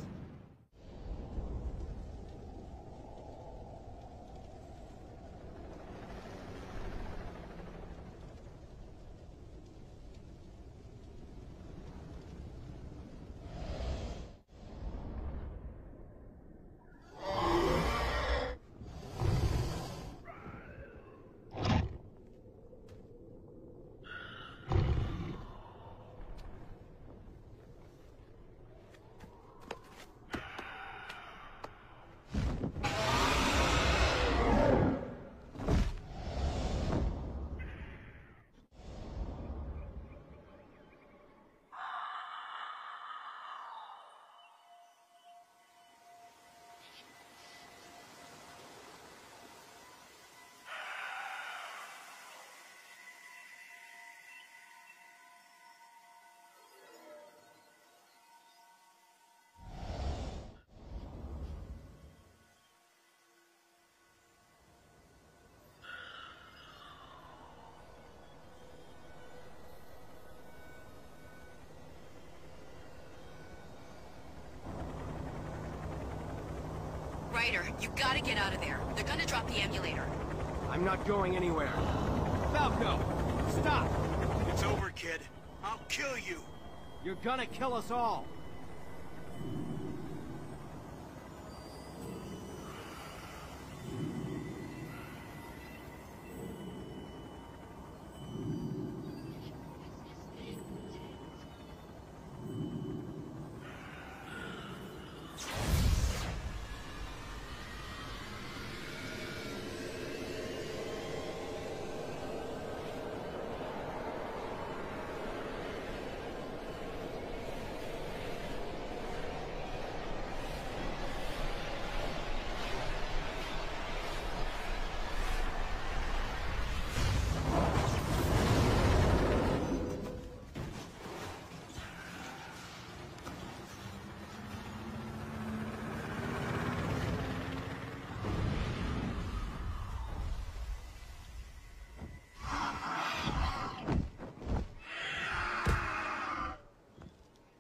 Ryder, you gotta get out of there. They're gonna drop the emulator. I'm not going anywhere. Falco, stop! It's over, kid. I'll kill you. You're gonna kill us all.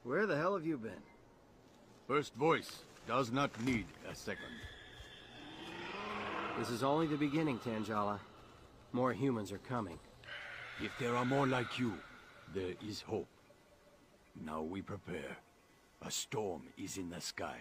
Where the hell have you been? First voice does not need a second. This is only the beginning, Tanjala. More humans are coming. If there are more like you, there is hope. Now we prepare. A storm is in the sky.